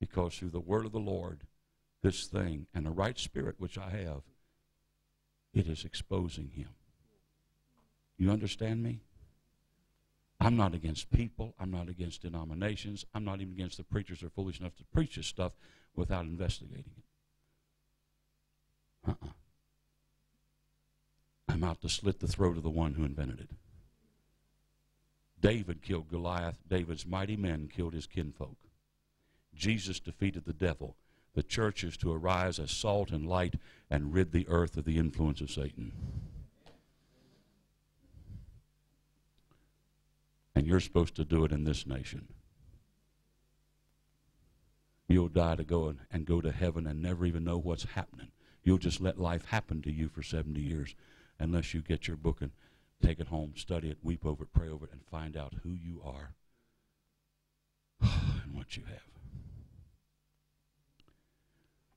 Because through the word of the Lord, this thing and the right spirit which I have, it is exposing him. You understand me? I'm not against people. I'm not against denominations. I'm not even against the preachers who are foolish enough to preach this stuff without investigating it. Uh-uh. I'm out to slit the throat of the one who invented it. David killed Goliath. David's mighty men killed his kinfolk. Jesus defeated the devil. The church is to arise as salt and light and rid the earth of the influence of Satan. And you're supposed to do it in this nation. You'll die to go and go to heaven and never even know what's happening. You'll just let life happen to you for 70 years unless you get your book and take it home, study it, weep over it, pray over it, and find out who you are [SIGHS] and what you have.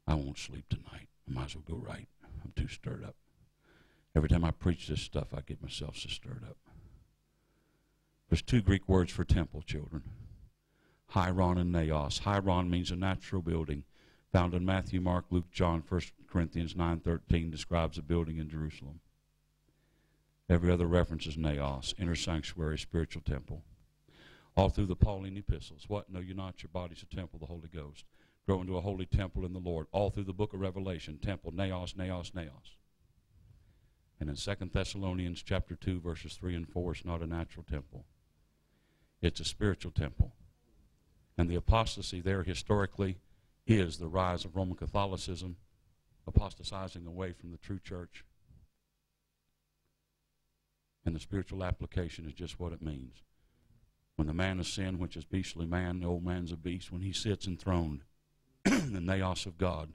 I won't sleep tonight. I might as well go right. I'm too stirred up. Every time I preach this stuff, I get myself so stirred up. There's two Greek words for temple, children. Hieron and Naos. Hieron means a natural building. Found in Matthew, Mark, Luke, John, 1 Corinthians 9.13 describes a building in Jerusalem. Every other reference is naos, inner sanctuary, spiritual temple. All through the Pauline epistles. What? No, you're not. Your body's a temple of the Holy Ghost. Grow into a holy temple in the Lord. All through the book of Revelation. Temple, naos, naos, naos. And in 2 Thessalonians chapter 2, verses 3 and 4, it's not a natural temple. It's a spiritual temple. And the apostasy there historically is the rise of Roman Catholicism, apostatizing away from the true church and the spiritual application is just what it means. When the man of sin, which is beastly man, the old man's a beast, when he sits enthroned, [CLEARS THROAT] the naos of God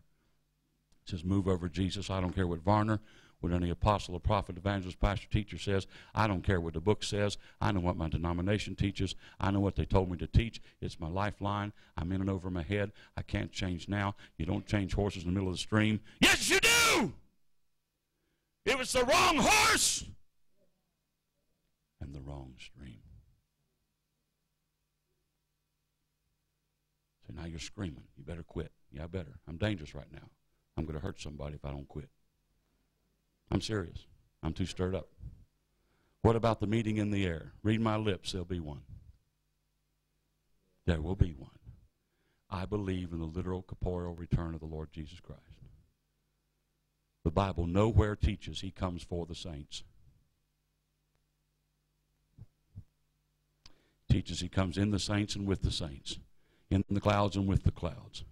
says, Move over Jesus. I don't care what Varner, what any apostle or prophet, evangelist, pastor, teacher says. I don't care what the book says. I know what my denomination teaches. I know what they told me to teach. It's my lifeline. I'm in and over my head. I can't change now. You don't change horses in the middle of the stream. Yes, you do! It was the wrong horse and the wrong stream. So now you're screaming. You better quit. Yeah, I better. I'm dangerous right now. I'm going to hurt somebody if I don't quit. I'm serious. I'm too stirred up. What about the meeting in the air? Read my lips, there'll be one. There will be one. I believe in the literal corporeal return of the Lord Jesus Christ. The Bible nowhere teaches he comes for the saints. teaches he comes in the saints and with the saints, in the clouds and with the clouds.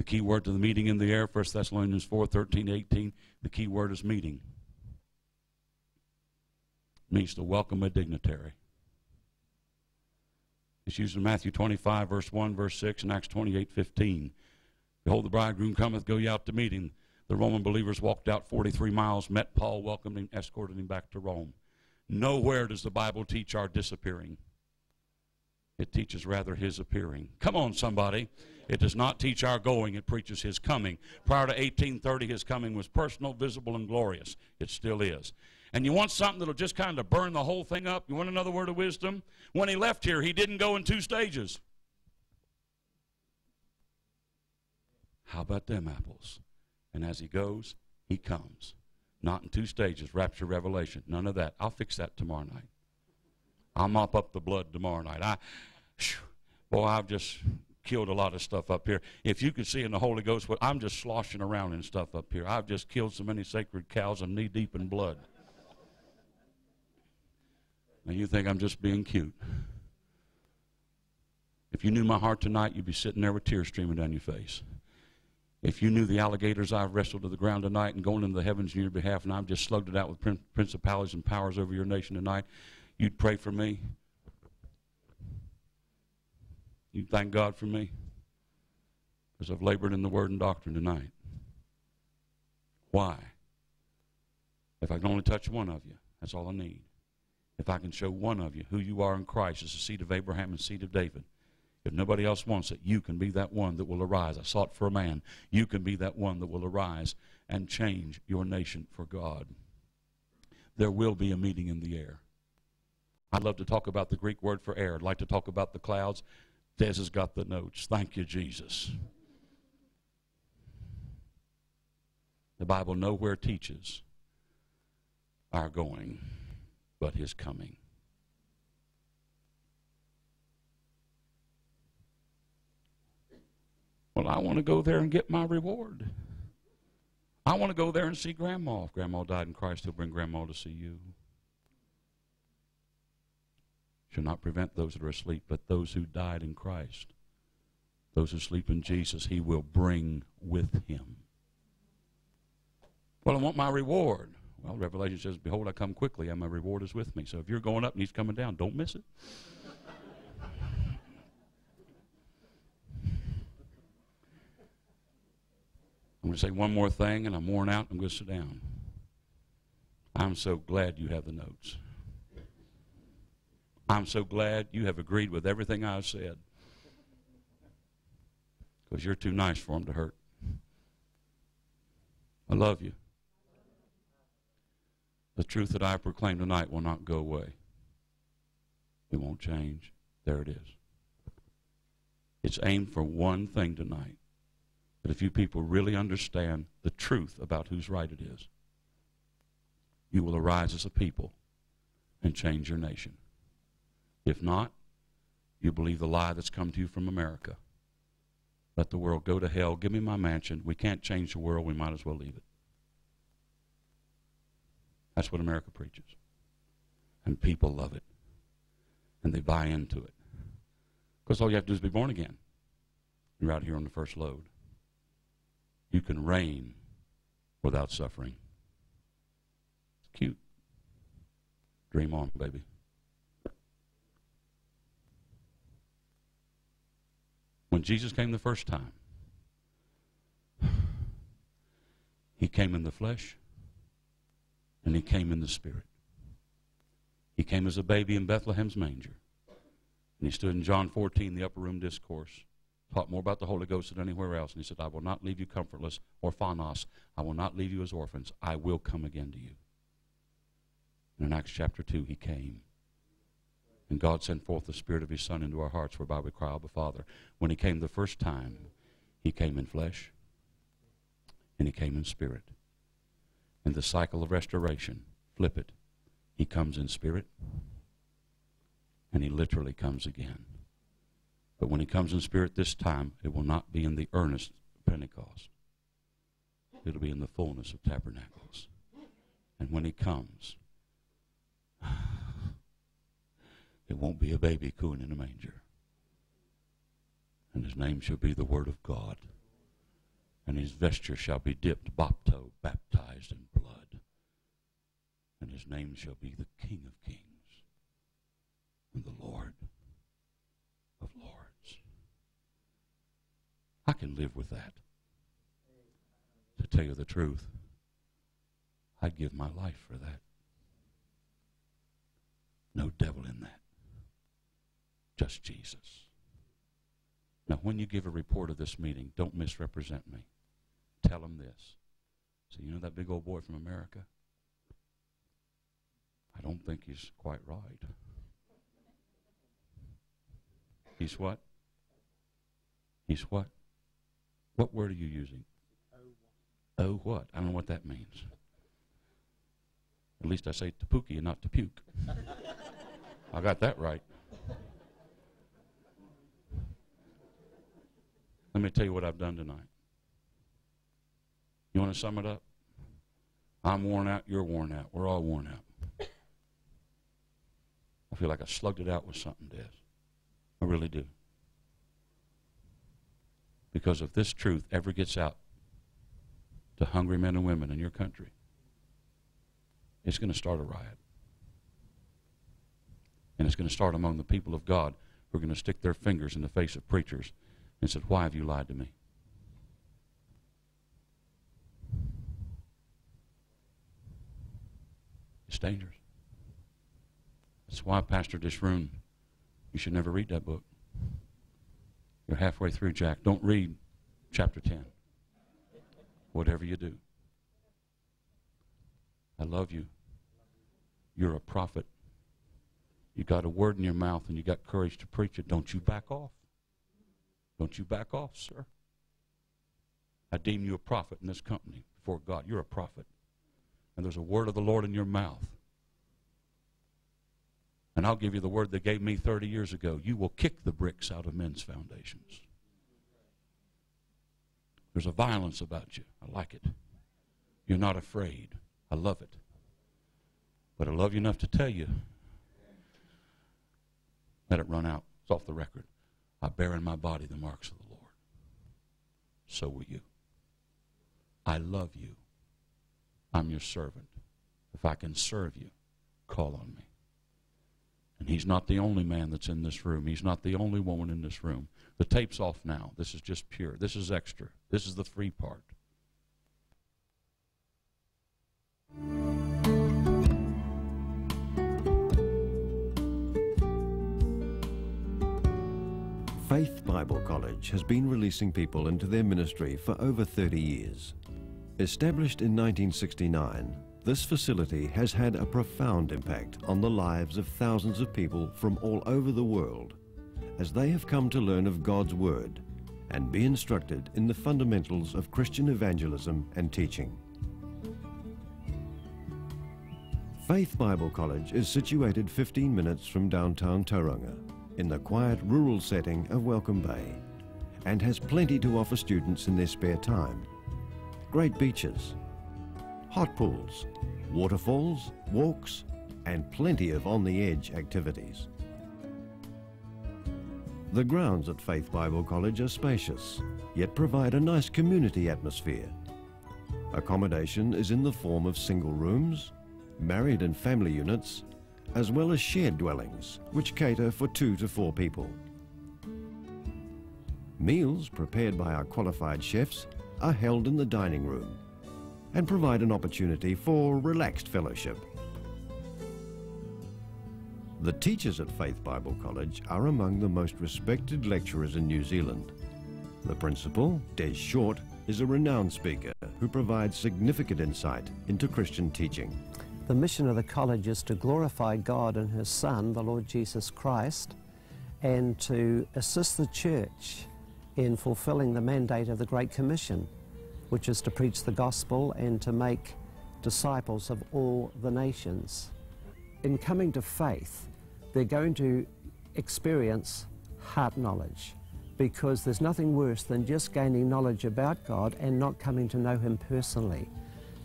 The key word to the meeting in the air, 1 Thessalonians 4 13 18, the key word is meeting. It means to welcome a dignitary. It's used in Matthew 25, verse 1, verse 6, and Acts 28 15. Behold, the bridegroom cometh, go ye out to meet him. The Roman believers walked out 43 miles, met Paul, welcomed him, escorted him back to Rome. Nowhere does the Bible teach our disappearing. It teaches rather his appearing. Come on, somebody. It does not teach our going, it preaches his coming. Prior to 1830, his coming was personal, visible, and glorious. It still is. And you want something that'll just kind of burn the whole thing up? You want another word of wisdom? When he left here, he didn't go in two stages. How about them apples? And as he goes, he comes. Not in two stages, rapture, revelation. None of that. I'll fix that tomorrow night. I'll mop up the blood tomorrow night. I, boy, I've just killed a lot of stuff up here. If you could see in the Holy Ghost, what I'm just sloshing around in stuff up here. I've just killed so many sacred cows, I'm knee deep in blood. Now you think I'm just being cute. If you knew my heart tonight, you'd be sitting there with tears streaming down your face. If you knew the alligators I've wrestled to the ground tonight and going into the heavens on your behalf, and I've just slugged it out with principalities and powers over your nation tonight, you'd pray for me. You'd thank God for me because I've labored in the word and doctrine tonight. Why? If I can only touch one of you, that's all I need. If I can show one of you who you are in Christ as the seed of Abraham and seed of David, if nobody else wants it, you can be that one that will arise. I sought for a man. You can be that one that will arise and change your nation for God. There will be a meeting in the air. I'd love to talk about the Greek word for air. I'd like to talk about the clouds. Des has got the notes. Thank you, Jesus. The Bible nowhere teaches our going, but his coming. Well, I want to go there and get my reward. I want to go there and see Grandma. If Grandma died in Christ, he'll bring Grandma to see you. Shall not prevent those that are asleep, but those who died in Christ, those who sleep in Jesus, he will bring with him. Well, I want my reward. Well, Revelation says, Behold, I come quickly, and my reward is with me. So if you're going up and he's coming down, don't miss it. I'm going to say one more thing, and I'm worn out. I'm going to sit down. I'm so glad you have the notes. I'm so glad you have agreed with everything I've said. Because you're too nice for them to hurt. I love you. The truth that I proclaim tonight will not go away. It won't change. There it is. It's aimed for one thing tonight but if you people really understand the truth about whose right it is, you will arise as a people and change your nation. If not, you believe the lie that's come to you from America. Let the world go to hell. Give me my mansion. We can't change the world. We might as well leave it. That's what America preaches. And people love it. And they buy into it. Because all you have to do is be born again. You're out here on the first load you can reign without suffering. It's cute. Dream on, baby. When Jesus came the first time, he came in the flesh and he came in the spirit. He came as a baby in Bethlehem's manger. And he stood in John 14, the upper room discourse taught more about the Holy Ghost than anywhere else. And he said, I will not leave you comfortless orphanos. I will not leave you as orphans. I will come again to you. And in Acts chapter 2, he came. And God sent forth the Spirit of His Son into our hearts, whereby we cry, Abba, Father. When He came the first time, He came in flesh, and He came in spirit. In the cycle of restoration, flip it. He comes in spirit, and He literally comes again. But when he comes in spirit this time, it will not be in the earnest Pentecost. It'll be in the fullness of tabernacles. And when he comes, it won't be a baby cooing in a manger. And his name shall be the Word of God. And his vesture shall be dipped, bapto, baptized in blood. And his name shall be the King of Kings and the Lord of Lords. I can live with that. To tell you the truth, I'd give my life for that. No devil in that. Just Jesus. Now, when you give a report of this meeting, don't misrepresent me. Tell them this. So, you know that big old boy from America? I don't think he's quite right. He's what? He's what? What word are you using? Oh, what? I don't know what that means. At least I say tapuki and not to puke. [LAUGHS] I got that right. Let me tell you what I've done tonight. You want to sum it up? I'm worn out, you're worn out. We're all worn out. I feel like I slugged it out with something, Des. I really do. Because if this truth ever gets out to hungry men and women in your country, it's going to start a riot. And it's going to start among the people of God who are going to stick their fingers in the face of preachers and said, Why have you lied to me? It's dangerous. That's why I pastored this room. You should never read that book. You're halfway through, Jack. Don't read chapter 10. Whatever you do. I love you. You're a prophet. You got a word in your mouth and you got courage to preach it. Don't you back off. Don't you back off, sir. I deem you a prophet in this company before God. You're a prophet. And there's a word of the Lord in your mouth. And I'll give you the word they gave me 30 years ago. You will kick the bricks out of men's foundations. There's a violence about you. I like it. You're not afraid. I love it. But I love you enough to tell you. Let it run out. It's off the record. I bear in my body the marks of the Lord. So will you. I love you. I'm your servant. If I can serve you, call on me. And he's not the only man that's in this room. He's not the only woman in this room. The tape's off now. This is just pure. This is extra. This is the free part. Faith Bible College has been releasing people into their ministry for over 30 years. Established in 1969, this facility has had a profound impact on the lives of thousands of people from all over the world as they have come to learn of God's Word and be instructed in the fundamentals of Christian evangelism and teaching. Faith Bible College is situated 15 minutes from downtown Tauranga in the quiet rural setting of Welcome Bay and has plenty to offer students in their spare time. Great beaches, hot pools, waterfalls, walks, and plenty of on-the-edge activities. The grounds at Faith Bible College are spacious, yet provide a nice community atmosphere. Accommodation is in the form of single rooms, married and family units, as well as shared dwellings, which cater for two to four people. Meals prepared by our qualified chefs are held in the dining room and provide an opportunity for relaxed fellowship. The teachers at Faith Bible College are among the most respected lecturers in New Zealand. The principal, Des Short, is a renowned speaker who provides significant insight into Christian teaching. The mission of the college is to glorify God and His Son, the Lord Jesus Christ, and to assist the church in fulfilling the mandate of the Great Commission, which is to preach the gospel and to make disciples of all the nations. In coming to faith, they're going to experience heart knowledge because there's nothing worse than just gaining knowledge about God and not coming to know Him personally.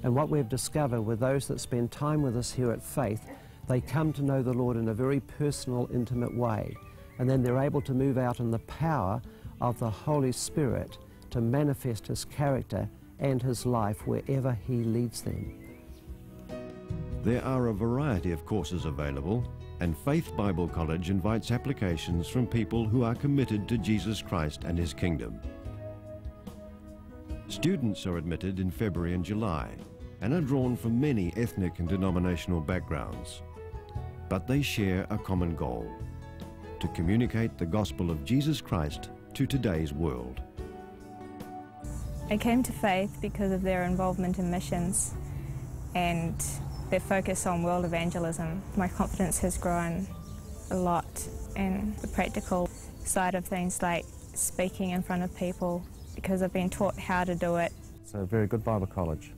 And what we've discovered with those that spend time with us here at Faith, they come to know the Lord in a very personal, intimate way. And then they're able to move out in the power of the Holy Spirit to manifest His character and His life wherever He leads them. There are a variety of courses available, and Faith Bible College invites applications from people who are committed to Jesus Christ and His kingdom. Students are admitted in February and July and are drawn from many ethnic and denominational backgrounds. But they share a common goal to communicate the gospel of Jesus Christ to today's world. I came to faith because of their involvement in missions and their focus on world evangelism. My confidence has grown a lot in the practical side of things like speaking in front of people because I've been taught how to do it. It's a very good Bible college.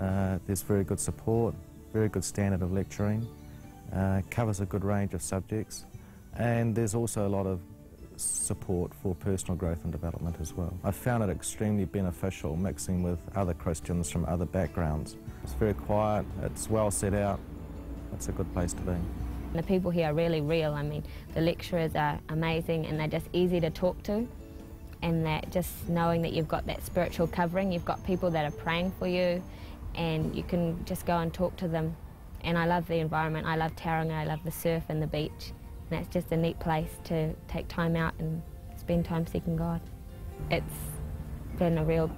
Uh, there's very good support, very good standard of lecturing, uh, covers a good range of subjects, and there's also a lot of support for personal growth and development as well. I found it extremely beneficial mixing with other Christians from other backgrounds. It's very quiet, it's well set out, it's a good place to be. The people here are really real. I mean, the lecturers are amazing and they're just easy to talk to. And that just knowing that you've got that spiritual covering, you've got people that are praying for you, and you can just go and talk to them. And I love the environment. I love Tauranga, I love the surf and the beach. And it's just a neat place to take time out and spend time seeking God. It's been a real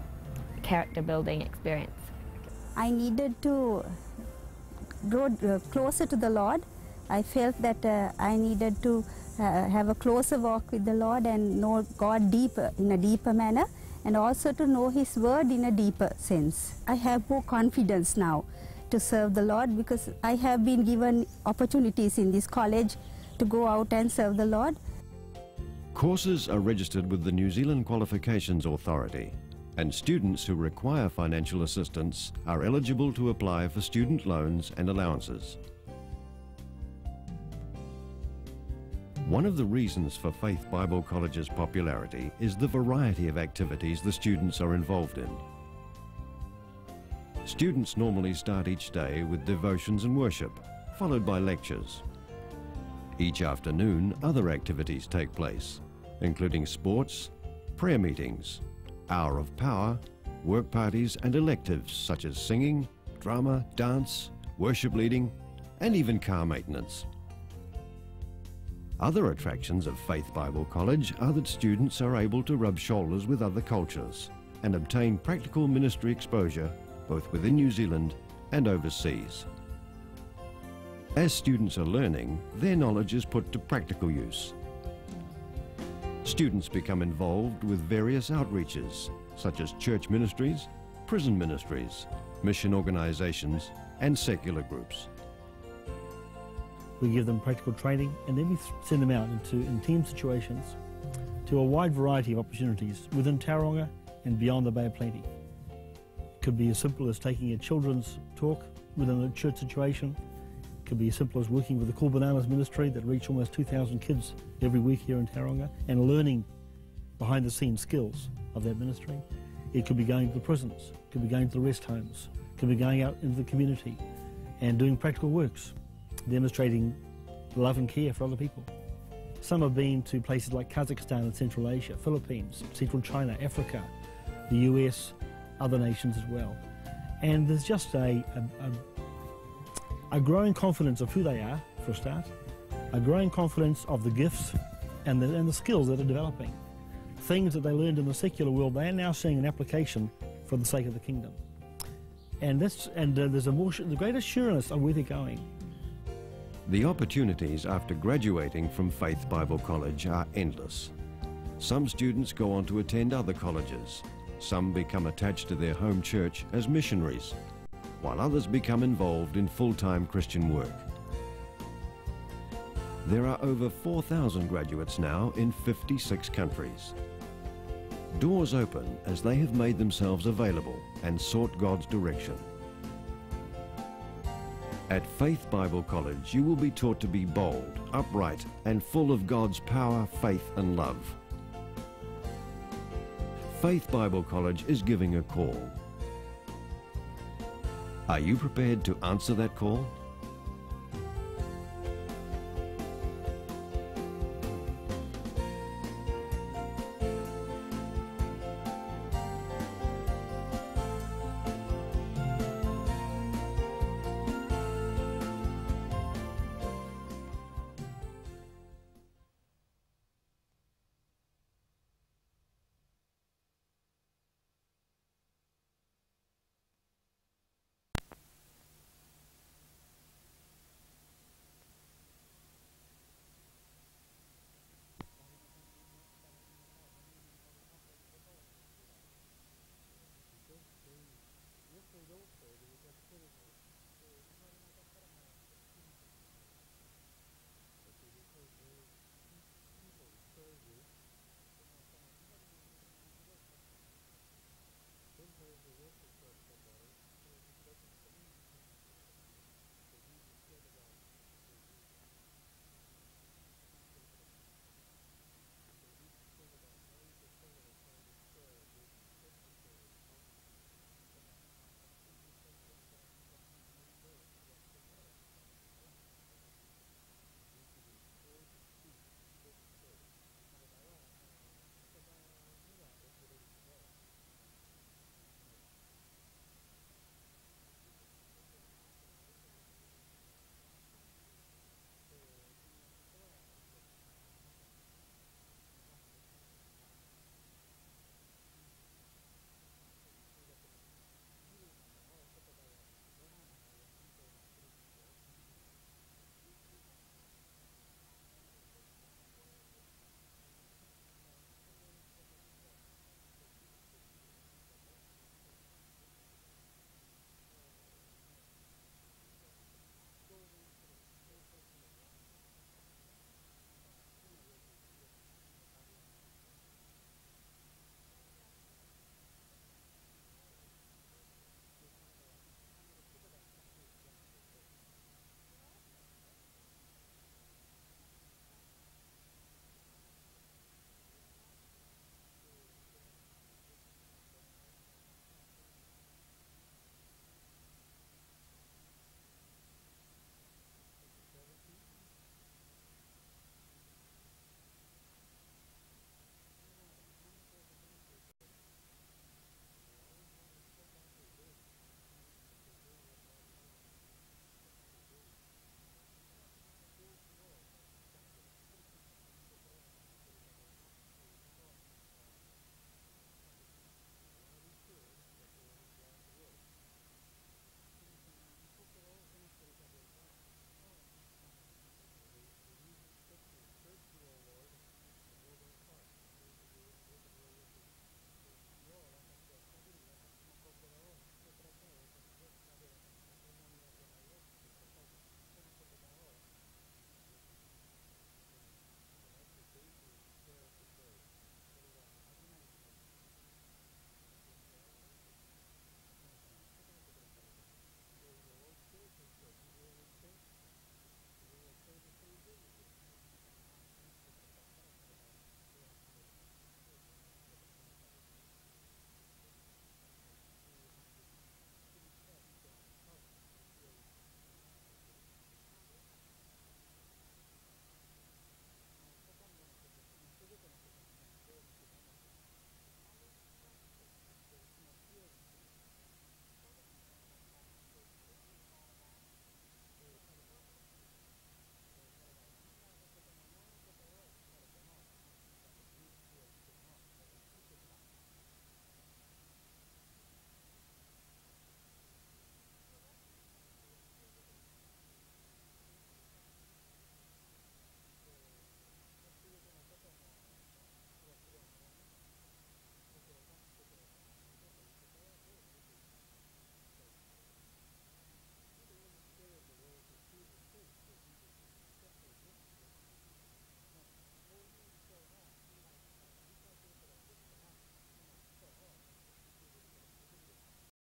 character building experience. I needed to grow uh, closer to the Lord I felt that uh, I needed to uh, have a closer walk with the Lord and know God deeper, in a deeper manner, and also to know His Word in a deeper sense. I have more confidence now to serve the Lord because I have been given opportunities in this college to go out and serve the Lord. Courses are registered with the New Zealand Qualifications Authority, and students who require financial assistance are eligible to apply for student loans and allowances. One of the reasons for Faith Bible College's popularity is the variety of activities the students are involved in. Students normally start each day with devotions and worship, followed by lectures. Each afternoon, other activities take place, including sports, prayer meetings, hour of power, work parties and electives such as singing, drama, dance, worship leading, and even car maintenance. Other attractions of Faith Bible College are that students are able to rub shoulders with other cultures and obtain practical ministry exposure both within New Zealand and overseas. As students are learning, their knowledge is put to practical use. Students become involved with various outreaches, such as church ministries, prison ministries, mission organizations, and secular groups. We give them practical training and then we send them out into in team situations to a wide variety of opportunities within Tauranga and beyond the Bay of Plenty. It could be as simple as taking a children's talk within a church situation. It could be as simple as working with the Cool Bananas Ministry that reach almost 2,000 kids every week here in Tauranga and learning behind the scenes skills of that ministry. It could be going to the prisons, it could be going to the rest homes, it could be going out into the community and doing practical works demonstrating love and care for other people. Some have been to places like Kazakhstan and Central Asia, Philippines, Central China, Africa, the US, other nations as well. And there's just a, a, a, growing confidence of who they are, for a start, a growing confidence of the gifts and the, and the skills that are developing. Things that they learned in the secular world, they are now seeing an application for the sake of the kingdom. And, that's, and uh, there's a more, the great assurance of where they're going. The opportunities after graduating from Faith Bible College are endless. Some students go on to attend other colleges. Some become attached to their home church as missionaries, while others become involved in full-time Christian work. There are over 4,000 graduates now in 56 countries. Doors open as they have made themselves available and sought God's direction. At Faith Bible College, you will be taught to be bold, upright, and full of God's power, faith, and love. Faith Bible College is giving a call. Are you prepared to answer that call?